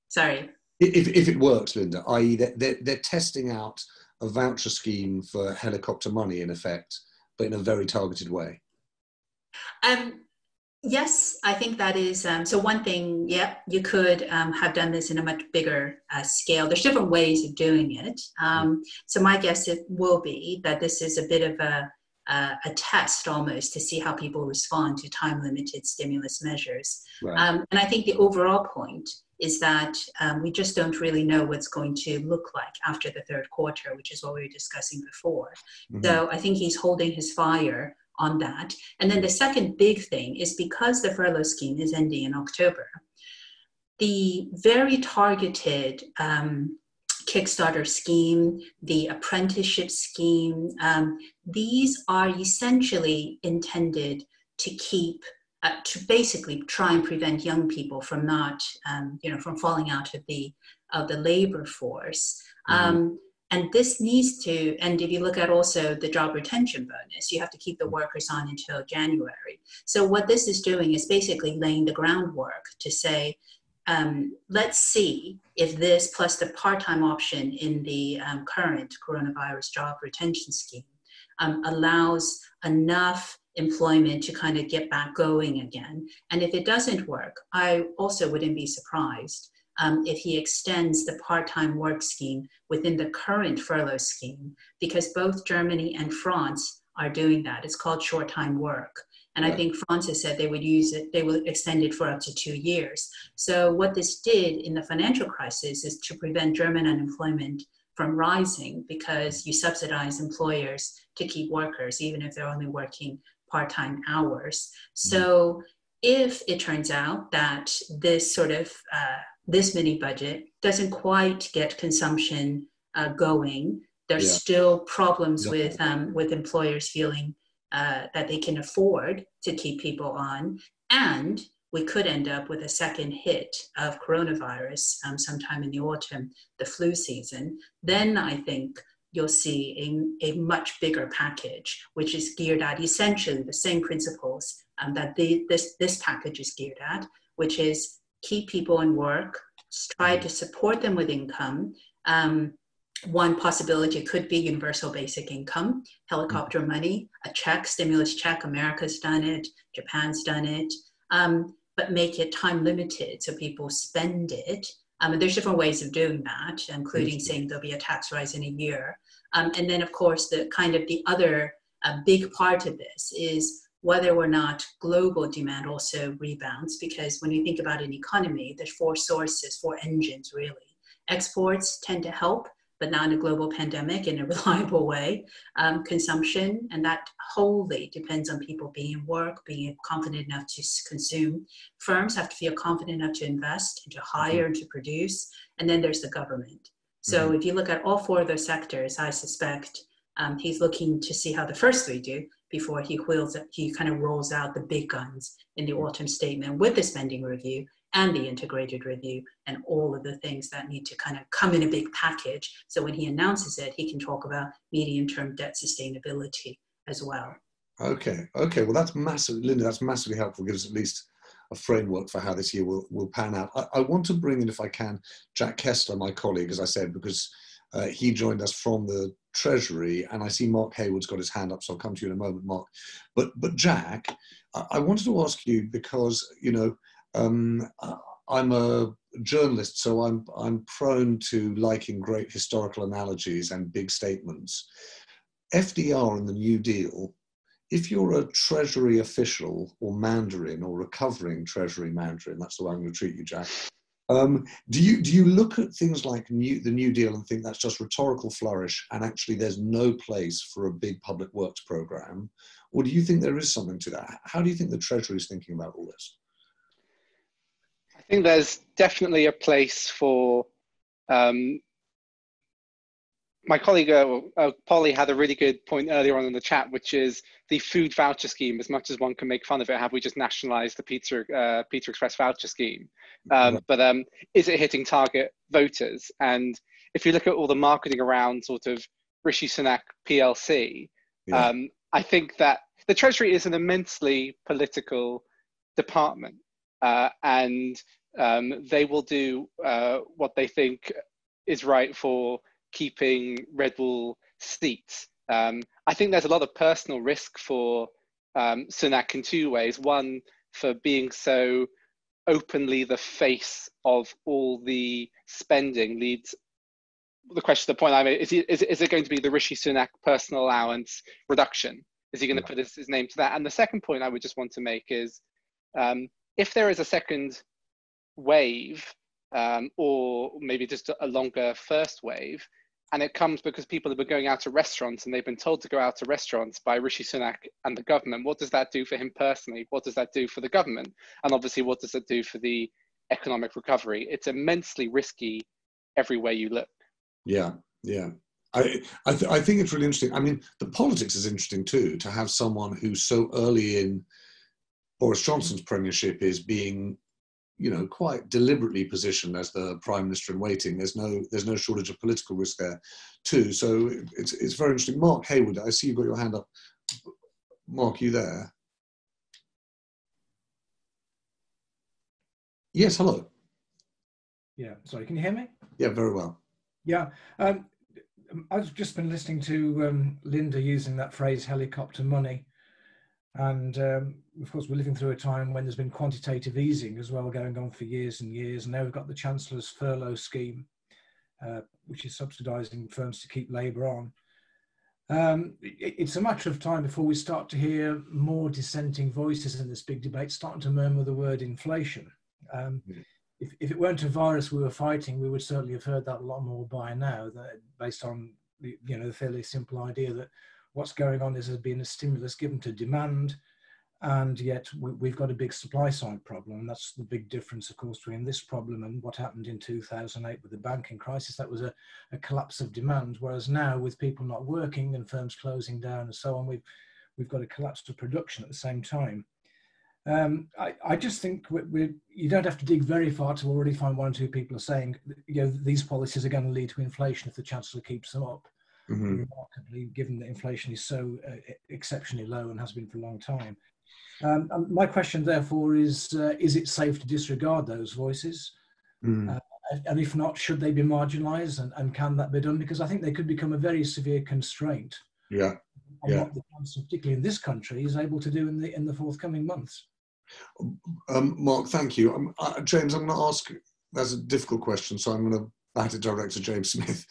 sorry. If, if it works, Linda, i.e., they're, they're, they're testing out a voucher scheme for helicopter money, in effect, but in a very targeted way. Um, Yes, I think that is. Um, so one thing, yeah, you could um, have done this in a much bigger uh, scale. There's different ways of doing it. Um, so my guess it will be that this is a bit of a uh, a test almost to see how people respond to time limited stimulus measures. Right. Um, and I think the overall point is that um, we just don't really know what's going to look like after the third quarter, which is what we were discussing before. Mm-hmm. So I think he's holding his fire on that. And then the second big thing is because the furlough scheme is ending in October, the very targeted um, Kickstarter scheme, the apprenticeship scheme, um, these are essentially intended to keep, uh, to basically try and prevent young people from not, um, you know, from falling out of the of the labor force. Mm-hmm. And this needs to, and if you look at also the job retention bonus, you have to keep the workers on until January. So what this is doing is basically laying the groundwork to say, um, let's see if this plus the part-time option in the um, current coronavirus job retention scheme um, allows enough employment to kind of get back going again. And if it doesn't work, I also wouldn't be surprised um, if he extends the part-time work scheme within the current furlough scheme, because both Germany and France are doing that. It's called short-time work. And I think France has said they would use it, they will extend it for up to two years. So what this did in the financial crisis is to prevent German unemployment from rising because you subsidize employers to keep workers, even if they're only working part-time hours. So if it turns out that this sort of uh, this mini budget doesn't quite get consumption uh, going, there's yeah. still problems yeah. with um, with employers feeling uh, that they can afford to keep people on. And we could end up with a second hit of coronavirus um, sometime in the autumn, the flu season. Then I think you'll see a, a much bigger package, which is geared at essentially the same principles um, that the, this, this package is geared at, which is keep people in work, try to support them with income, um, one possibility could be universal basic income, helicopter mm-hmm. money, a check, stimulus check. America's done it, Japan's done it, um, but make it time limited so people spend it. Um, and there's different ways of doing that, including saying there'll be a tax rise in a year. Um, and then, of course, the kind of the other uh, big part of this is whether or not global demand also rebounds. Because when you think about an economy, there's four sources, four engines really. Exports tend to help but not in a global pandemic in a (laughs) reliable way. Um, consumption, and that wholly depends on people being in work, being confident enough to consume. Firms have to feel confident enough to invest and to mm-hmm. hire and to produce. And then there's the government. So mm-hmm. if you look at all four of those sectors, I suspect um, he's looking to see how the first three do before he wheels he kind of rolls out the big guns in the autumn statement with the spending review and the integrated review and all of the things that need to kind of come in a big package. So when he announces it, he can talk about medium term debt sustainability as well. Okay, okay. Well, that's massive, Linda, that's massively helpful. Gives us at least a framework for how this year will, will pan out. I, I want to bring in, if I can, Jack Kessler, my colleague, as I said, because uh, he joined us from the Treasury, and I see Mark Hayward's got his hand up, so I'll come to you in a moment, Mark. But but Jack, I, I wanted to ask you because you know um, I'm a journalist, so I'm, I'm prone to liking great historical analogies and big statements. FDR and the New Deal, if you're a Treasury official or Mandarin or recovering Treasury Mandarin, that's the way I'm going to treat you, Jack. Um, do you do you look at things like new, the New Deal and think that's just rhetorical flourish, and actually there's no place for a big public works program, or do you think there is something to that? How do you think the Treasury is thinking about all this? I think there's definitely a place for um, my colleague uh, uh, Polly had a really good point earlier on in the chat, which is the food voucher scheme. As much as one can make fun of it, have we just nationalised the Pizza uh, Pizza Express voucher scheme? Um, but um, is it hitting target voters? And if you look at all the marketing around sort of Rishi Sunak PLC, yeah. um, I think that the Treasury is an immensely political department, uh, and um, they will do uh, what they think is right for keeping Red Wall seats. Um, I think there's a lot of personal risk for um, Sunak in two ways. One, for being so openly the face of all the spending leads the question, the point I made is, is, is it going to be the Rishi Sunak personal allowance reduction? Is he going to put his, his, name to that? And the second point I would just want to make is um, if there is a second wave, um, or maybe just a longer first wave, and it comes because people have been going out to restaurants and they've been told to go out to restaurants by Rishi Sunak and the government. What does that do for him personally? What does that do for the government? And obviously, what does it do for the economic recovery? It's immensely risky everywhere you look. Yeah, yeah. I, I, th- I, think it's really interesting. I mean, the politics is interesting too, to have someone who's so early in Boris Johnson's premiership is being you know, quite deliberately positioned as the prime minister in waiting. There's no, there's no shortage of political risk there, too. So it's it's very interesting. Mark Hayward, I see you've got your hand up. Mark, you there? Yes, hello. Yeah, sorry, can you hear me? Yeah, very well. Yeah, um, I've just been listening to um, Linda using that phrase helicopter money. And um, of course, we're living through a time when there's been quantitative easing as well going on for years and years. And now we've got the Chancellor's furlough scheme, uh, which is subsidising firms to keep labour on. Um, it, it's a matter of time before we start to hear more dissenting voices in this big debate starting to murmur the word inflation. Um, mm. if, if, it weren't a virus we were fighting, we would certainly have heard that a lot more by now, that, based on the, you know, the fairly simple idea that what's going on is there's been a stimulus given to demand, and yet we, have got a big supply side problem. And that's the big difference, of course, between this problem and what happened in 2008 with the banking crisis. That was a, a collapse of demand. Whereas now, with people not working and firms closing down and so on, we've, we've got a collapse of production at the same time. Um, I, I, just think we, we, you don't have to dig very far to already find one or two people are saying, you know, these policies are going to lead to inflation if the chancellor keeps them up mm-hmm. remarkably, given that inflation is so uh, exceptionally low and has been for a long time. Um, my question, therefore, is: uh, Is it safe to disregard those voices? Mm. Uh, and if not, should they be marginalised, and, and can that be done? Because I think they could become a very severe constraint. Yeah. On yeah. what the council, particularly in this country, is able to do in the in the forthcoming months. Um, Mark, thank you. Um, uh, James, I'm going to ask. That's a difficult question, so I'm going to to director James Smith.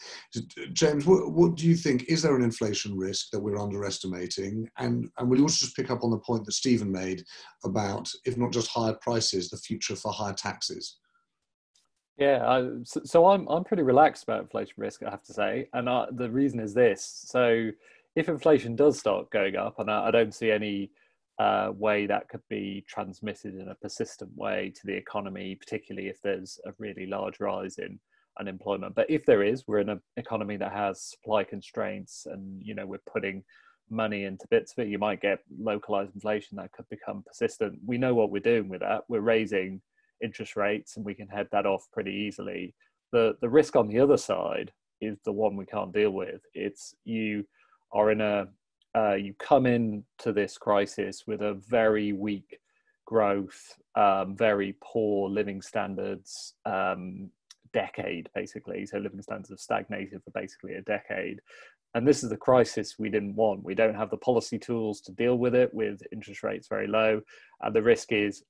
James, what, what, do you think? Is there an inflation risk that we're underestimating? And, and will you also just pick up on the point that Stephen made about, if not just higher prices, the future for higher taxes? Yeah, I, so, so, I'm I'm pretty relaxed about inflation risk, I have to say, and I, the reason is this: so if inflation does start going up, and I, I don't see any uh, way that could be transmitted in a persistent way to the economy, particularly if there's a really large rise in unemployment. But if there is, we're in an economy that has supply constraints, and you know we're putting money into bits of it. You might get localized inflation that could become persistent. We know what we're doing with that. We're raising interest rates, and we can head that off pretty easily. The the risk on the other side is the one we can't deal with. It's you are in a uh, you come into this crisis with a very weak growth, um, very poor living standards, um, decade, basically. So living standards have stagnated for basically a decade. And this is the crisis we didn't want. We don't have the policy tools to deal with it with interest rates very low. And the risk is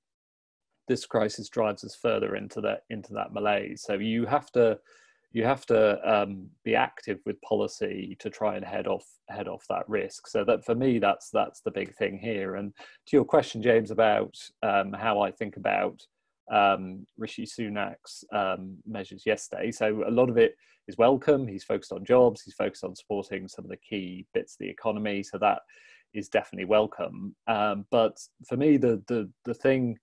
this crisis drives us further into that into that malaise. So you have to you have to um, be active with policy to try and head off head off that risk. So that for me, that's that's the big thing here. And to your question, James, about um, how I think about um, Rishi Sunak's um, measures yesterday. So a lot of it is welcome. He's focused on jobs. He's focused on supporting some of the key bits of the economy. So that is definitely welcome. Um, but for me, the the the thing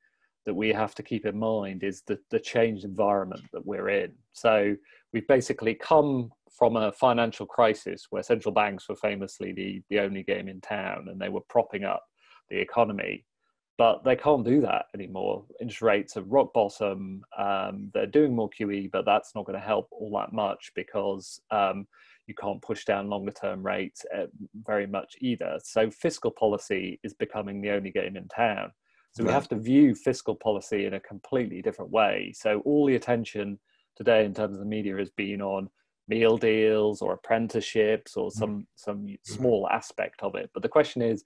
that we have to keep in mind is the the changed environment that we're in. So we've basically come from a financial crisis where central banks were famously the the only game in town, and they were propping up the economy but they can't do that anymore. Interest rates are rock bottom. Um, they're doing more QE, but that's not going to help all that much because um, you can't push down longer term rates uh, very much either. So fiscal policy is becoming the only game in town. So we have to view fiscal policy in a completely different way. So all the attention today in terms of the media has been on meal deals or apprenticeships or mm. some some mm. small aspect of it. But the question is,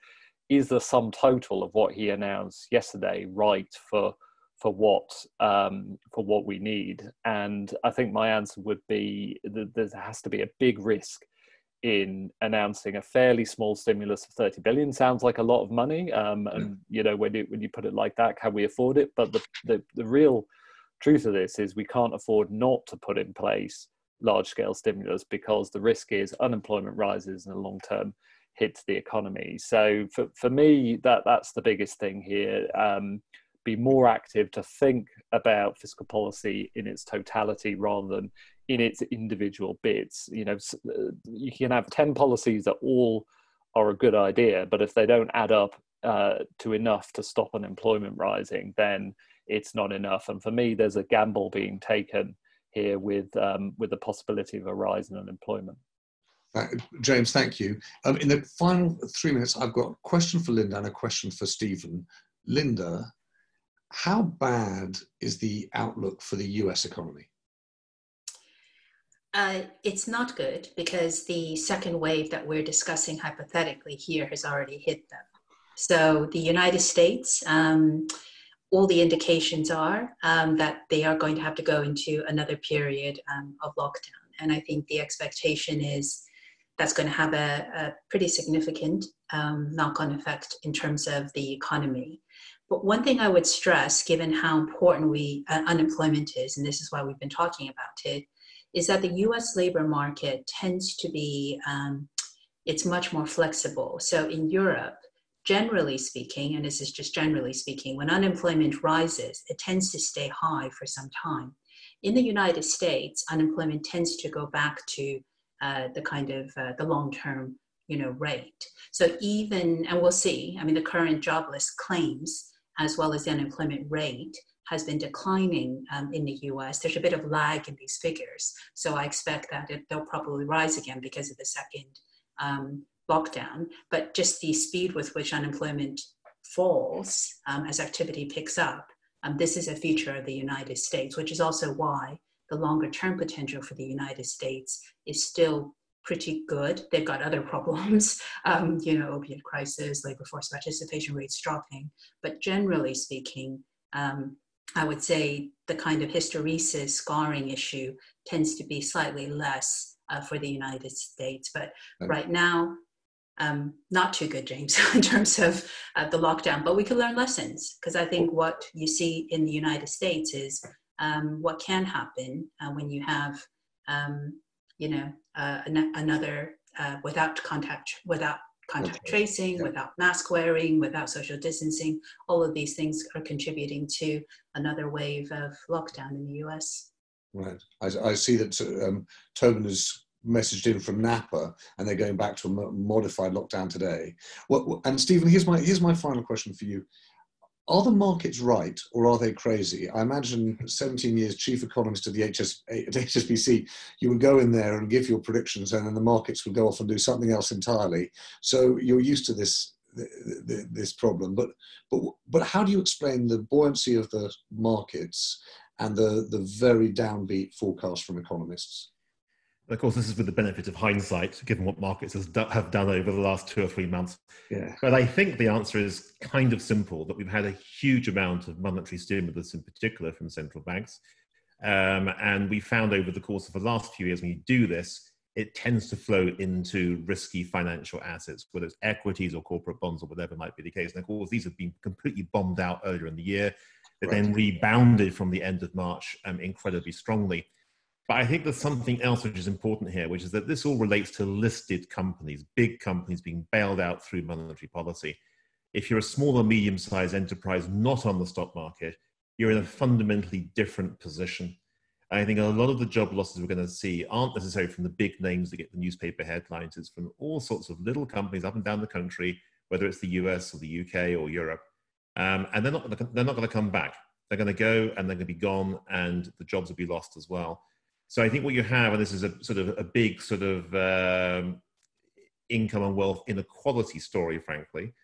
is the sum total of what he announced yesterday right for for what um, for what we need? And I think my answer would be that there has to be a big risk in announcing a fairly small stimulus of 30 billion. Sounds like a lot of money um, and you know when you when you put it like that can we afford it? But the, the, the real truth of this is we can't afford not to put in place large scale stimulus because the risk is unemployment rises in the long term hit the economy so for, for me that that's the biggest thing here um, be more active to think about fiscal policy in its totality rather than in its individual bits. You know, uh, you can have 10 policies that all are a good idea, but if they don't add up uh, to enough to stop unemployment rising, then it's not enough. And for me, there's a gamble being taken here with um, with the possibility of a rise in unemployment. James, thank you. Um, in the final three minutes, I've got a question for Linda and a question for Stephen. Linda, how bad is the outlook for the US economy? Uh, it's not good because the second wave that we're discussing hypothetically here has already hit them. So the United States, um, all the indications are um, that they are going to have to go into another period um, of lockdown. And I think the expectation is that's going to have a, a pretty significant um, knock on effect in terms of the economy. But one thing I would stress, given how important we uh, unemployment is, and this is why we've been talking about it, is that the US labor market tends to be, um, it's much more flexible. So in Europe, generally speaking, and this is just generally speaking, when unemployment rises, it tends to stay high for some time. In the United States, unemployment tends to go back to uh, the kind of uh, the long-term, you know, rate. So even, and we'll see. I mean, the current jobless claims as well as the unemployment rate has been declining um, in the US. There's a bit of lag in these figures. So I expect that it, they'll probably rise again because of the second um, lockdown. But just the speed with which unemployment falls um, as activity picks up, um, this is a feature of the United States, which is also why the longer term potential for the United States is still pretty good. They've got other (laughs) problems, um, you know, opiate crisis, labor force participation rates dropping. But generally speaking, um, I would say the kind of hysteresis scarring issue tends to be slightly less uh, for the United States. But okay. right now, um, not too good, James, (laughs) in terms of uh, the lockdown. But we can learn lessons because I think what you see in the United States is um, what can happen uh, when you have, um, you know, uh, an- another uh, without contact, without contact okay. tracing, yeah. without mask wearing, without social distancing. All of these things are contributing to another wave of lockdown in the US. Right. I, I see that um, Tobin has messaged in from Napa, and they're going back to a modified lockdown today. Well, and Stephen, here's my here's my final question for you are the markets right or are they crazy? I imagine 17 years chief economist of the HS, at HSBC, you would go in there and give your predictions and then the markets would go off and do something else entirely. So you're used to this this problem. But, but, but how do you explain the buoyancy of the markets and the, the very downbeat forecast from economists? Of course, this is with the benefit of hindsight, given what markets have done over the last two or three months. Yeah. But I think the answer is kind of simple that we've had a huge amount of monetary stimulus, in particular from central banks. Um, and we found over the course of the last few years, when you do this, it tends to flow into risky financial assets, whether it's equities or corporate bonds or whatever might be the case. And of course, these have been completely bombed out earlier in the year. They right. then rebounded from the end of March um, incredibly strongly. But I think there's something else which is important here, which is that this all relates to listed companies, big companies being bailed out through monetary policy. If you're a small or medium sized enterprise not on the stock market, you're in a fundamentally different position. I think a lot of the job losses we're going to see aren't necessarily from the big names that get the newspaper headlines. It's from all sorts of little companies up and down the country, whether it's the US or the UK or Europe. Um, and they're not, they're not going to come back. They're going to go and they're going to be gone, and the jobs will be lost as well. So I think what you have, and this is a sort of a big sort of um, income and wealth inequality story, frankly.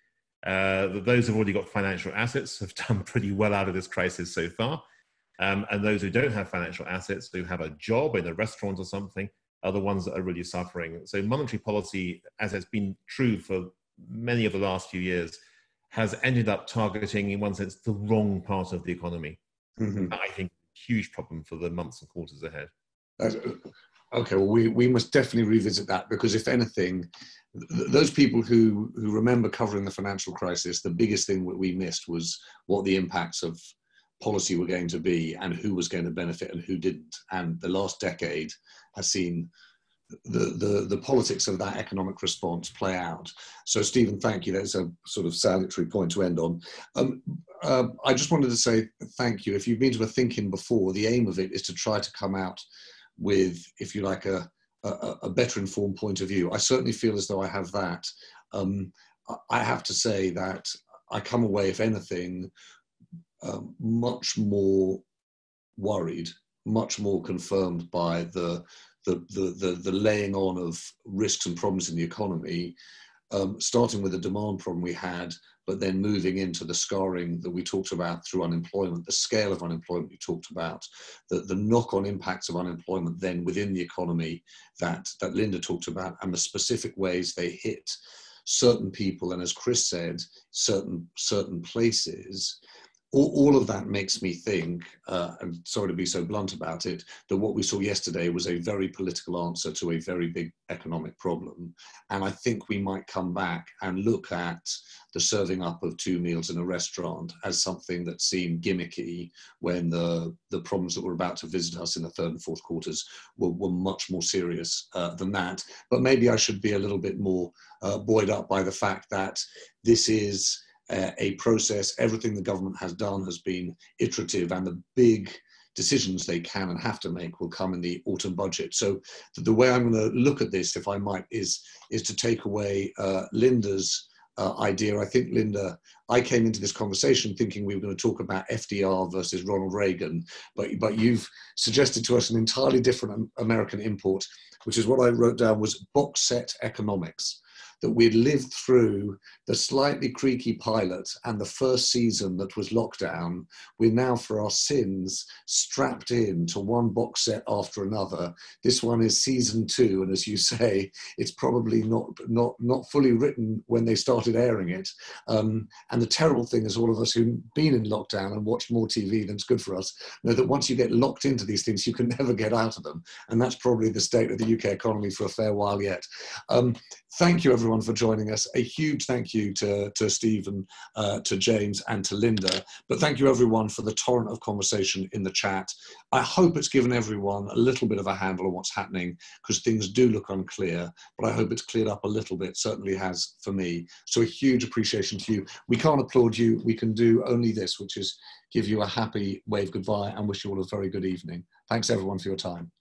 Uh, those who've already got financial assets have done (laughs) pretty well out of this crisis so far. Um, and those who don't have financial assets, who have a job in a restaurant or something, are the ones that are really suffering. So monetary policy, as has been true for many of the last few years, has ended up targeting, in one sense, the wrong part of the economy. Mm-hmm. I think huge problem for the months and quarters ahead. Okay, well, we, we must definitely revisit that because if anything, th- those people who, who remember covering the financial crisis, the biggest thing that we missed was what the impacts of policy were going to be and who was going to benefit and who didn't. And the last decade has seen the, the, the politics of that economic response play out. So, Stephen, thank you. That's a sort of salutary point to end on. Um, uh, I just wanted to say thank you. If you've been to a ThinkIn before, the aim of it is to try to come out with, if you like, a, a, a better informed point of view. I certainly feel as though I have that. Um, I have to say that I come away, if anything, um, much more worried, much more confirmed by the the, the, the, the, laying on of risks and problems in the economy, um, starting with the demand problem we had, but then moving into the scarring that we talked about through unemployment, the scale of unemployment we talked about, the, the knock-on impacts of unemployment then within the economy that, that Linda talked about, and the specific ways they hit certain people, and as Chris said, certain certain places all, all, of that makes me think, uh, and sorry to be so blunt about it, that what we saw yesterday was a very political answer to a very big economic problem. And I think we might come back and look at the serving up of two meals in a restaurant as something that seemed gimmicky when the, the problems that were about to visit us in the third and fourth quarters were, were much more serious uh, than that. But maybe I should be a little bit more uh, buoyed up by the fact that this is uh, a process. Everything the government has done has been iterative, and the big decisions they can and have to make will come in the autumn budget. So the way I'm going to look at this, if I might, is is to take away uh, Linda's uh, idea. I think Linda, I came into this conversation thinking we were going to talk about FDR versus Ronald Reagan, but but you've suggested to us an entirely different American import, which is what I wrote down was box set economics that we'd lived through the slightly creaky pilot and the first season that was lockdown. We're now, for our sins, strapped in to one box set after another. This one is season two, and as you (laughs) say, it's probably not not not fully written when they started airing it. Um, and the terrible thing is, all of us who've been in lockdown and watched more TV than's good for us know that once you get locked into these things, you can (laughs) never get out of them. And that's probably the state of the UK economy for a fair while yet. Um, thank you, everyone, for joining us. A huge thank you to, to Stephen, uh, to James, and to Linda. But thank you, everyone, for the torrent of conversation in the chat. I hope it's given everyone a little bit of a handle on what's happening because things do look unclear, but I hope it's cleared up a little bit, certainly has for me. So a huge appreciation to you. We can't applaud you. We can do only this, which is give you a happy wave goodbye and wish you all a very good evening. Thanks, everyone, for your time.